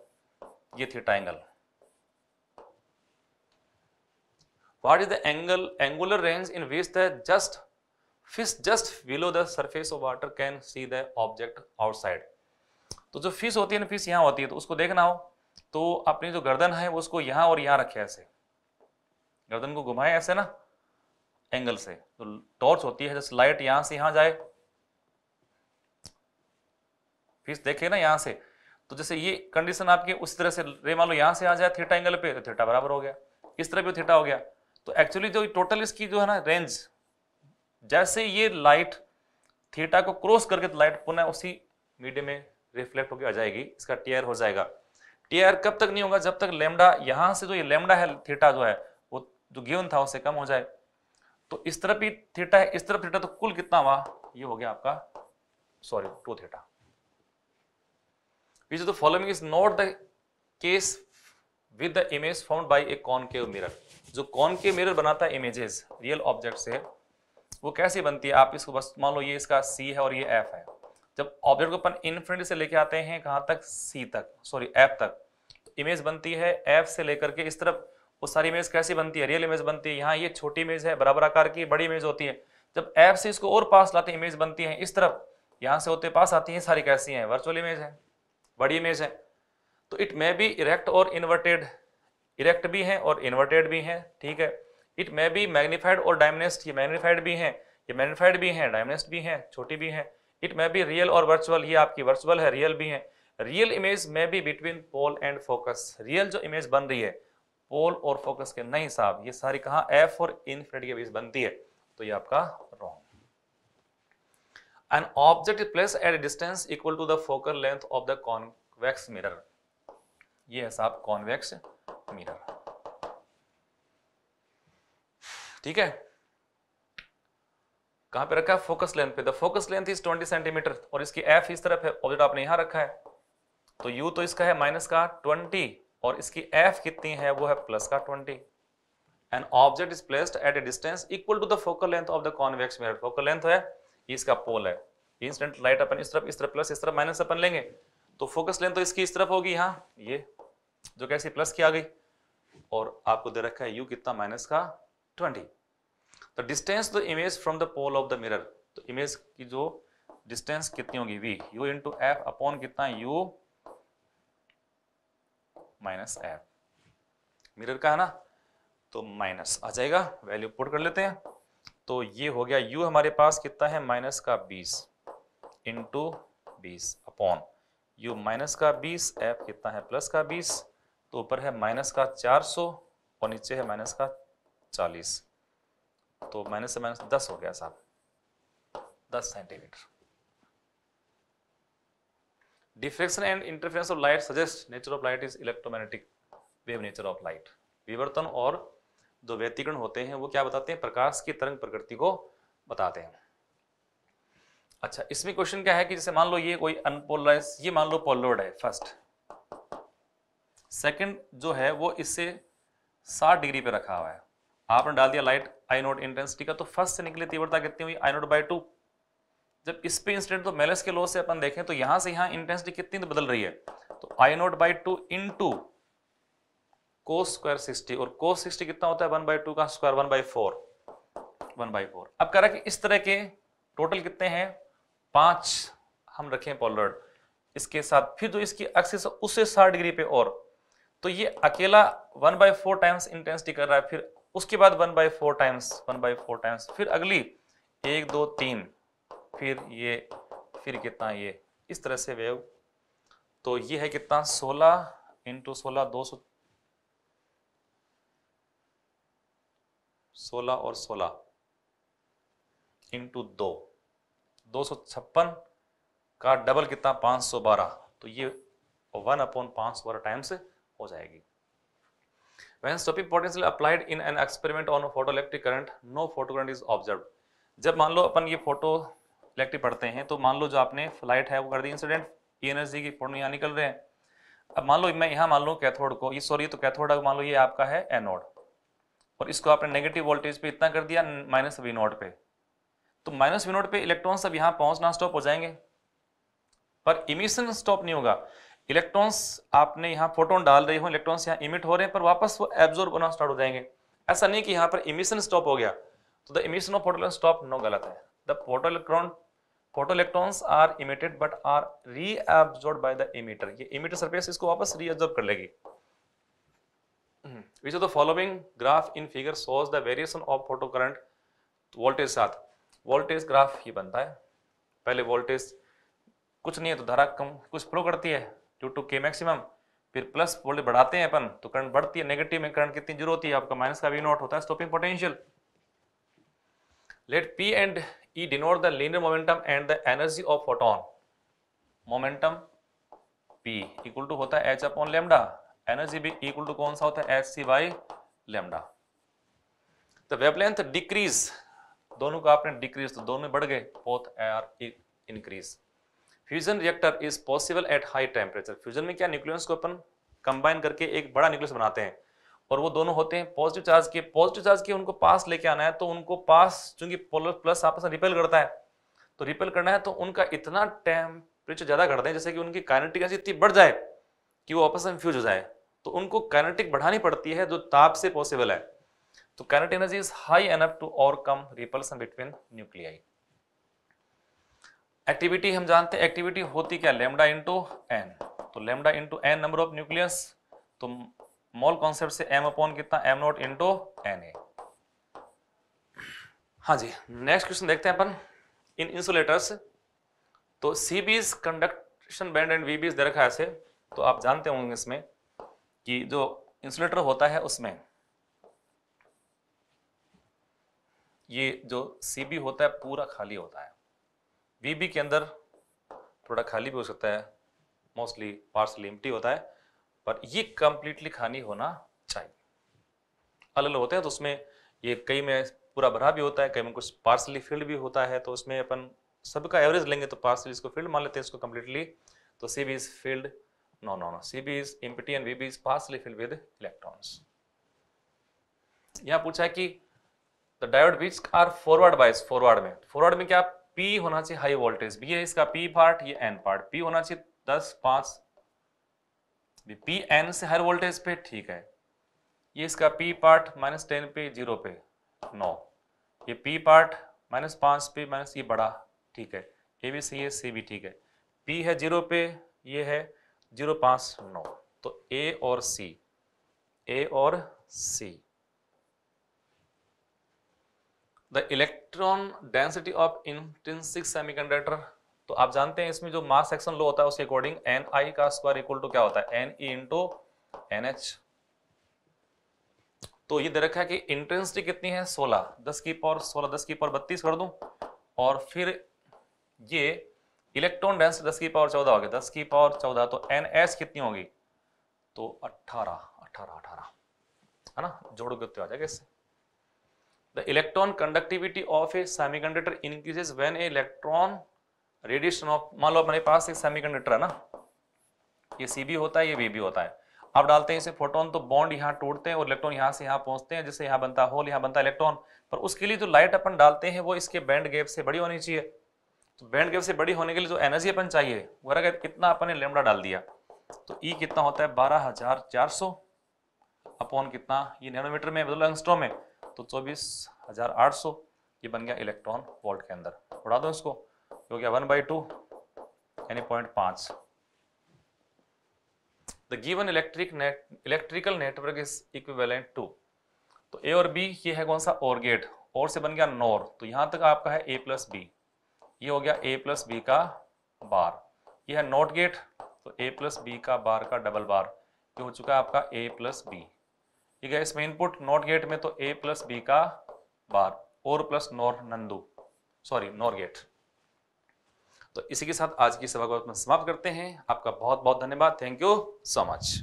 ये theta angle what is the angle, angular range in which the just, fish just below the surface of water can see the object outside? तो जो फ़िश होती है ना फ़िश यहाँ होती है तो उसको देखना हो। तो अपनी जो गर्दन है, वो उसको यहाँ और यहाँ रखे ऐसे। गर्दन को घुमाए ऐसे ना एंगल से। तो टॉर्च होती है जैसे लाइट यहाँ से यहाँ जाए। फ़िश देखे ना यहाँ से। तो जैसे ये कंडीशन आपकी उस तरह से, रे मान लो यहाँ से आ जाए थीटा एंगल पे तो थीटा बराबर हो गया। इस तरह भी थीटा हो गया। तो एक्चुअली जो टोटल इसकी जो है ना रेंज जैसे ये लाइट थीटा को क्रॉस करके तो लाइट पुनः उसी मीडियम में रिफ्लेक्ट होकर आ जाएगी, इसका टीआर हो जाएगा। टीआर कब तक नहीं होगा? जब तक लेमडा यहाँ से जो ये लेमडा है थीटा जो है, वो जो गिवन था उससे कम हो जाए। तो इस तरफ़ भी थीटा है, इस तरफ़ थीटा तो कुल कितना हुआ? ये हो गया आपका sorry two theta which of the following is not the case with the image found by a concave mirror. जो कॉनकेव मिरर बनाता है इमेजेस रियल ऑब्जेक्ट से, वो कैसे बनती है? आप इसको बस मान लो ये इसका सी है और ये एफ़ है। जब ऑब्जेक्ट को अपन इन्फिनिटी से लेके आते हैं, कहाँ तक? सी तक सॉरी एफ़ तक। तो इमेज बनती है एफ़ से लेकर के इस तरफ़, वो सारी इमेज कैसी बनती है? रियल इमेज बनती है। यहाँ ये छोटी इमेज है, बराबर आकार की, बड़ी इमेज होती है। जब एफ़ से इसको और पास लाते इमेज बनती है इस तरफ़, यहाँ से होते, पास आती है सारी कैसी हैं? वर्चुअल इमेज है। बड़ी इमेज है। तो इट मे बी इरेक्ट और इन्वर्टेड इरेक्ट भी हैं और इन्वर्टेड भी हैं, ठीक है। इट मे बी मैग्नीफाइड और डायमनेस्ट ये मैग्नीफाइड भी हैं, ये मैग्नीफाइड भी हैं डायमनेस्ट भी हैं, छोटी भी हैं। इट मे बी रियल और वर्चुअल ये आपकी वर्चुअल है रियल भी है। Real image may be between pole and focus real जो इमेज बन रही है पोल और फोकस के नहीं साहब ये सारी कहाँ एफ़ और इनफिनिटी के बीच बनती है। तो ये आपका wrong an object is placed at a distance equal to the focal length of the convex mirror. ये है साहब कॉन्वेक्स मिरर ठीक है? कहाँ पे रखा है? फोकस लेंथ पे. The focus length is 20 centimetre और इसकी एफ़ इस तरफ़ है. ऑब्जेक्ट आपने यहाँ रखा है. तो यू तो इसका है माइनस का 20 और इसकी एफ़ कितनी है? वो है प्लस का 20 an object is placed at a distance equal to the focal length of the convex mirror focal length है इसका पोल है। इंस्टेंट लाइट अपन इस तरफ़ इस तरफ़ प्लस इस तरफ़ माइनस अपन लेंगे। तो फोकस लेंथ तो इसकी इस तरफ़ होगी यहाँ ये, जो कैसी प्लस की आ गई। और आपको दे रखा है यू कितना माइनस का? Twenty the distance the image from the pole of the mirror तो इमेज की जो डिस्टेंस कितनी होगी? V U into F upon कितना? यू माइनस एफ़ मिरर का है ना? तो माइनस आ जाएगा। वैल्यू पुट कर लेते हैं। तो ये हो गया u हमारे पास कितना है? माइनस का 20 इंटू बीस अपॉन यू माइनस का 20 एफ़ कितना है? प्लस का 20 तो ऊपर है माइनस का 400 और नीचे है माइनस का 40 तो माइनस से माइनस 10 हो गया साहब। 10 centimetre diffraction and interference of light suggest nature of light is electromagnetic wave nature of light विवर्तन और जो व्यतिकरण होते हैं, वो क्या बताते हैं? प्रकाश की तरंग प्रकृति को बताते हैं। अच्छा इसमें क्वेश्चन क्या है कि जैसे मान लो ये कोई अनपोलराइज ये मान लो पोलोड है फ़र्स्ट सेकंड जो है, वो इससे 60 डिग्री पे रखा हुआ है। आपने डाल दिया लाइट आई नोट इंटेंसिटी का तो फ़र्स्ट से निकली तीव्रता कितनी हुई? आई नोट बाई टू जब इस पे इंस्टेंट तो मेलस के लॉ से अपन देखें तो यहाँ से यहाँ इंटेंसिटी कितनी तो बदल रही है? तो I nought by two into cos square sixty और कोस सिक्सटी कितना होता है? वन बाई टू का square one by four one by four अब कह रहा कि इस तरह के टोटल कितने हैं? पाँच हम रखें पोलर्ड इसके साथ फिर जो इसकी एक्सिस उससे साठ डिग्री पे और। तो ये अकेला one by four times intensity कर रहा है, फिर उसके बाद one by four times one by four times फिर अगली एक, दो, तीन, फिर ये, फिर कितना ये। इस तरह से वेव तो ये है कितना? सोलह इंटू सोलह, दो सौ सोलह और सोलह इंटू दो। दो सौ छप्पन का डबल कितना? पाँच सौ बारह। तो ये वन अपॉन पाँच सौ बारह टाइम्स हो जाएगी। When potential applied in in an experiment on a photoelectric current, no photocurrent is observed. जब मान लो अपन ये फ़ोटो इलेक्ट्रिक पढ़ते हैं तो मान लो जो आपने फ़्लाइट है वो कर दी इंसिडेंट ई एनर्जी की फ़ोटो यहाँ निकल रहे हैं। अब मान लो मैं यहाँ मान लो कैथोड को ये सॉरी तो कैथोड मान लो ये आपका है एनोड और इसको आपने नेगेटिव वोल्टेज पे इतना कर दिया माइनस वी नोट पे। तो माइनस वी नोट पे इलेक्ट्रॉन सब यहाँ पहुँचना स्टॉप हो जाएँगे। पर इमिशन स्टॉप नहीं होगा। इलेक्ट्रॉन्स आपने यहाँ फोटोन डाल रहे हो इलेक्ट्रॉन्स यहाँ इमिट हो रहे हैं, पर वापस वो एब्जॉर्ब होना स्टार्ट हो जाएँगे। ऐसा नहीं कि यहाँ पर इमिशन स्टॉप हो गया। तो the emission of photo stop no गलत है। The photoelectron photoelectrons are emitted but are reabsorb by the emitter ये इमीटर सरफेस इसको वापस री एब्जॉर्ब कर लेगी। Which of the following graph in figure shows the variation of photocurrent voltage साथ? Voltage graph ही बनता है। पहले वोल्टेज कुछ नहीं है तो धारा कम, कुछ फ्लो करती है ड्यू टू के मैक्सिमम फिर प्लस वोल्टेज बढ़ाते हैं अपन तो करंट बढ़ती है। नेगेटिव में करंट कितनी ज़ीरो होती है? आपका माइनस का वी नॉट होता है stopping potential let P and E denote the linear momentum and the energy of photon momentum P equal to होता है एच अपॉन लेमडा एनर्जी भी इक्वल टू कौन सा होता है? H C by lambda the wavelength decrease दोनों का आपने डिक्रीज तो दोनों बढ़ गए both are increase fusion reactor is possible at high temperature fusion में क्या न्यूक्लियस को अपन कंबाइन करके एक बड़ा न्यूक्लियस बनाते हैं? और वो दोनों होते हैं पॉजिटिव चार्ज के। पॉजिटिव चार्ज के उनको पास लेके आना है तो उनको पास चूँकि पोलर प्लस आपस में रिपेल करता है तो रिपेल करना है तो उनका इतना टेम्परेचर ज़्यादा कर दें जैसे कि उनकी काइनेटिक एनर्जी इतनी बढ़ जाए, कि वो आपस में फ्यूज हो जाए। तो उनको काइनेटिक बढ़ानी पड़ती है जो ताप से पॉसिबल है। तो kinetic energy is high enough to overcome repulsion between nuclei activity हम जानते हैं एक्टिविटी होती क्या? लेमडा इंटू एन तो lambda into N number of nucleus तो मॉल कॉन्सेप्ट से एम अपॉन कितना? M naught into N A हाँ जी नेक्स्ट क्वेश्चन देखते हैं अपन। इन इंसुलेटर्स तो सी बीज कंडक्शन बैंड एंड वी बीज दे रखा है ऐसे। तो आप जानते होंगे इसमें कि जो इंसुलेटर होता है उसमें, ये जो सी बी होता है पूरा खाली होता है। वी के अंदर थोड़ा खाली भी हो सकता है मोस्टली पार्सली एम्प्टी होता है, पर ये कंप्लीटली खाली होना चाहिए। अलग अलग होते हैं तो उसमें ये कई में पूरा भरा भी होता है, कई में कुछ पार्सली फिल्ड भी होता है तो उसमें अपन सबका एवरेज लेंगे तो पार्सली इसको फ़ील्ड मान लेते हैं, इसको कंप्लीटली तो C B is filled no C B is empty and V B is partially filled with electrons यहाँ पूछा है कि the diode which are forward bias forward में। फॉरवर्ड में क्या पी होना चाहिए हाई वोल्टेज भी है इसका पी पार्ट ये एन पार्ट पी होना चाहिए दस, पाँच। पी एन से हाई वोल्टेज पे ठीक है। ये इसका पी पार्ट माइनस टेन पे ज़ीरो पे, नौ। ये पी पार्ट माइनस पाँच पे माइनस ये बड़ा ठीक है। ए भी सही है सी भी ठीक है। पी है ज़ीरो पे, ये है ज़ीरो पाँच नौ। तो ए और सी, ए और C. The electron density of intrinsic semiconductor तो आप जानते हैं इसमें जो मास सेक्शन लो होता है उसके अकॉर्डिंग एन आई का स्क्वायर इक्वल टू क्या होता है? N E into N H. तो ये दे रखा है कि इंटेंसिटी कितनी है? 16 10 की पावर 16 10 की पावर 32 कर दूँ और फिर ये इलेक्ट्रॉन डेंसिटी 10 की पावर 14 हो गया 10 की पावर 14 तो एन एच कितनी होगी? तो 18 अठारह अठारह, है ना? जोड़ोगे तो आ जाएगा इससे। The electron conductivity of a semiconductor increases when a electron radiation of मान लो अपने पास एक सेमीकंडक्टर है ना? ये सी भी होता है, ये वी भी होता है। आप डालते हैं इसे फोटोन तो बॉन्ड यहाँ टूटते हैं और इलेक्ट्रॉन यहाँ से यहाँ पहुँचते हैं, जिससे यहाँ बनता होल यहाँ बनता इलेक्ट्रॉन पर उसके लिए जो लाइट अपन डालते हैं, वो इसके बैंड गैप से बड़ी होनी चाहिए। बैंड गैप से बड़ी होने के लिए जो एनर्जी अपन चाहिए, वो अगर इतना अपन ने लेमडा डाल दिया तो ई e कितना होता है? बारह हज़ार चार सौ अपॉन कितना? ये नैनोमीटर में मतलब एंगस्ट्रॉम में तो चौबीस हज़ार आठ सौ ये बन गया इलेक्ट्रॉन वोल्ट के अंदर। उड़ा दो इसको हो गया वन बाई टू यानी पॉइंट पाँच। The given electric net electrical network is equivalent to तो ए और बी ये है कौन सा? और गेट और से बन गया नोर तो यहाँ तक आपका है ए प्लस बी ये हो गया ए प्लस बी का बार ये है नोट गेट तो ए प्लस बी का बार का डबल बार ये हो चुका है आपका ए प्लस बी ठीक है इसमें इनपुट नोट गेट में तो ए प्लस बी का बार और plus NOR NAND sorry NOR gate तो इसी के साथ आज की सभा को समाप्त करते हैं। आपका बहुत बहुत धन्यवाद। Thank you so much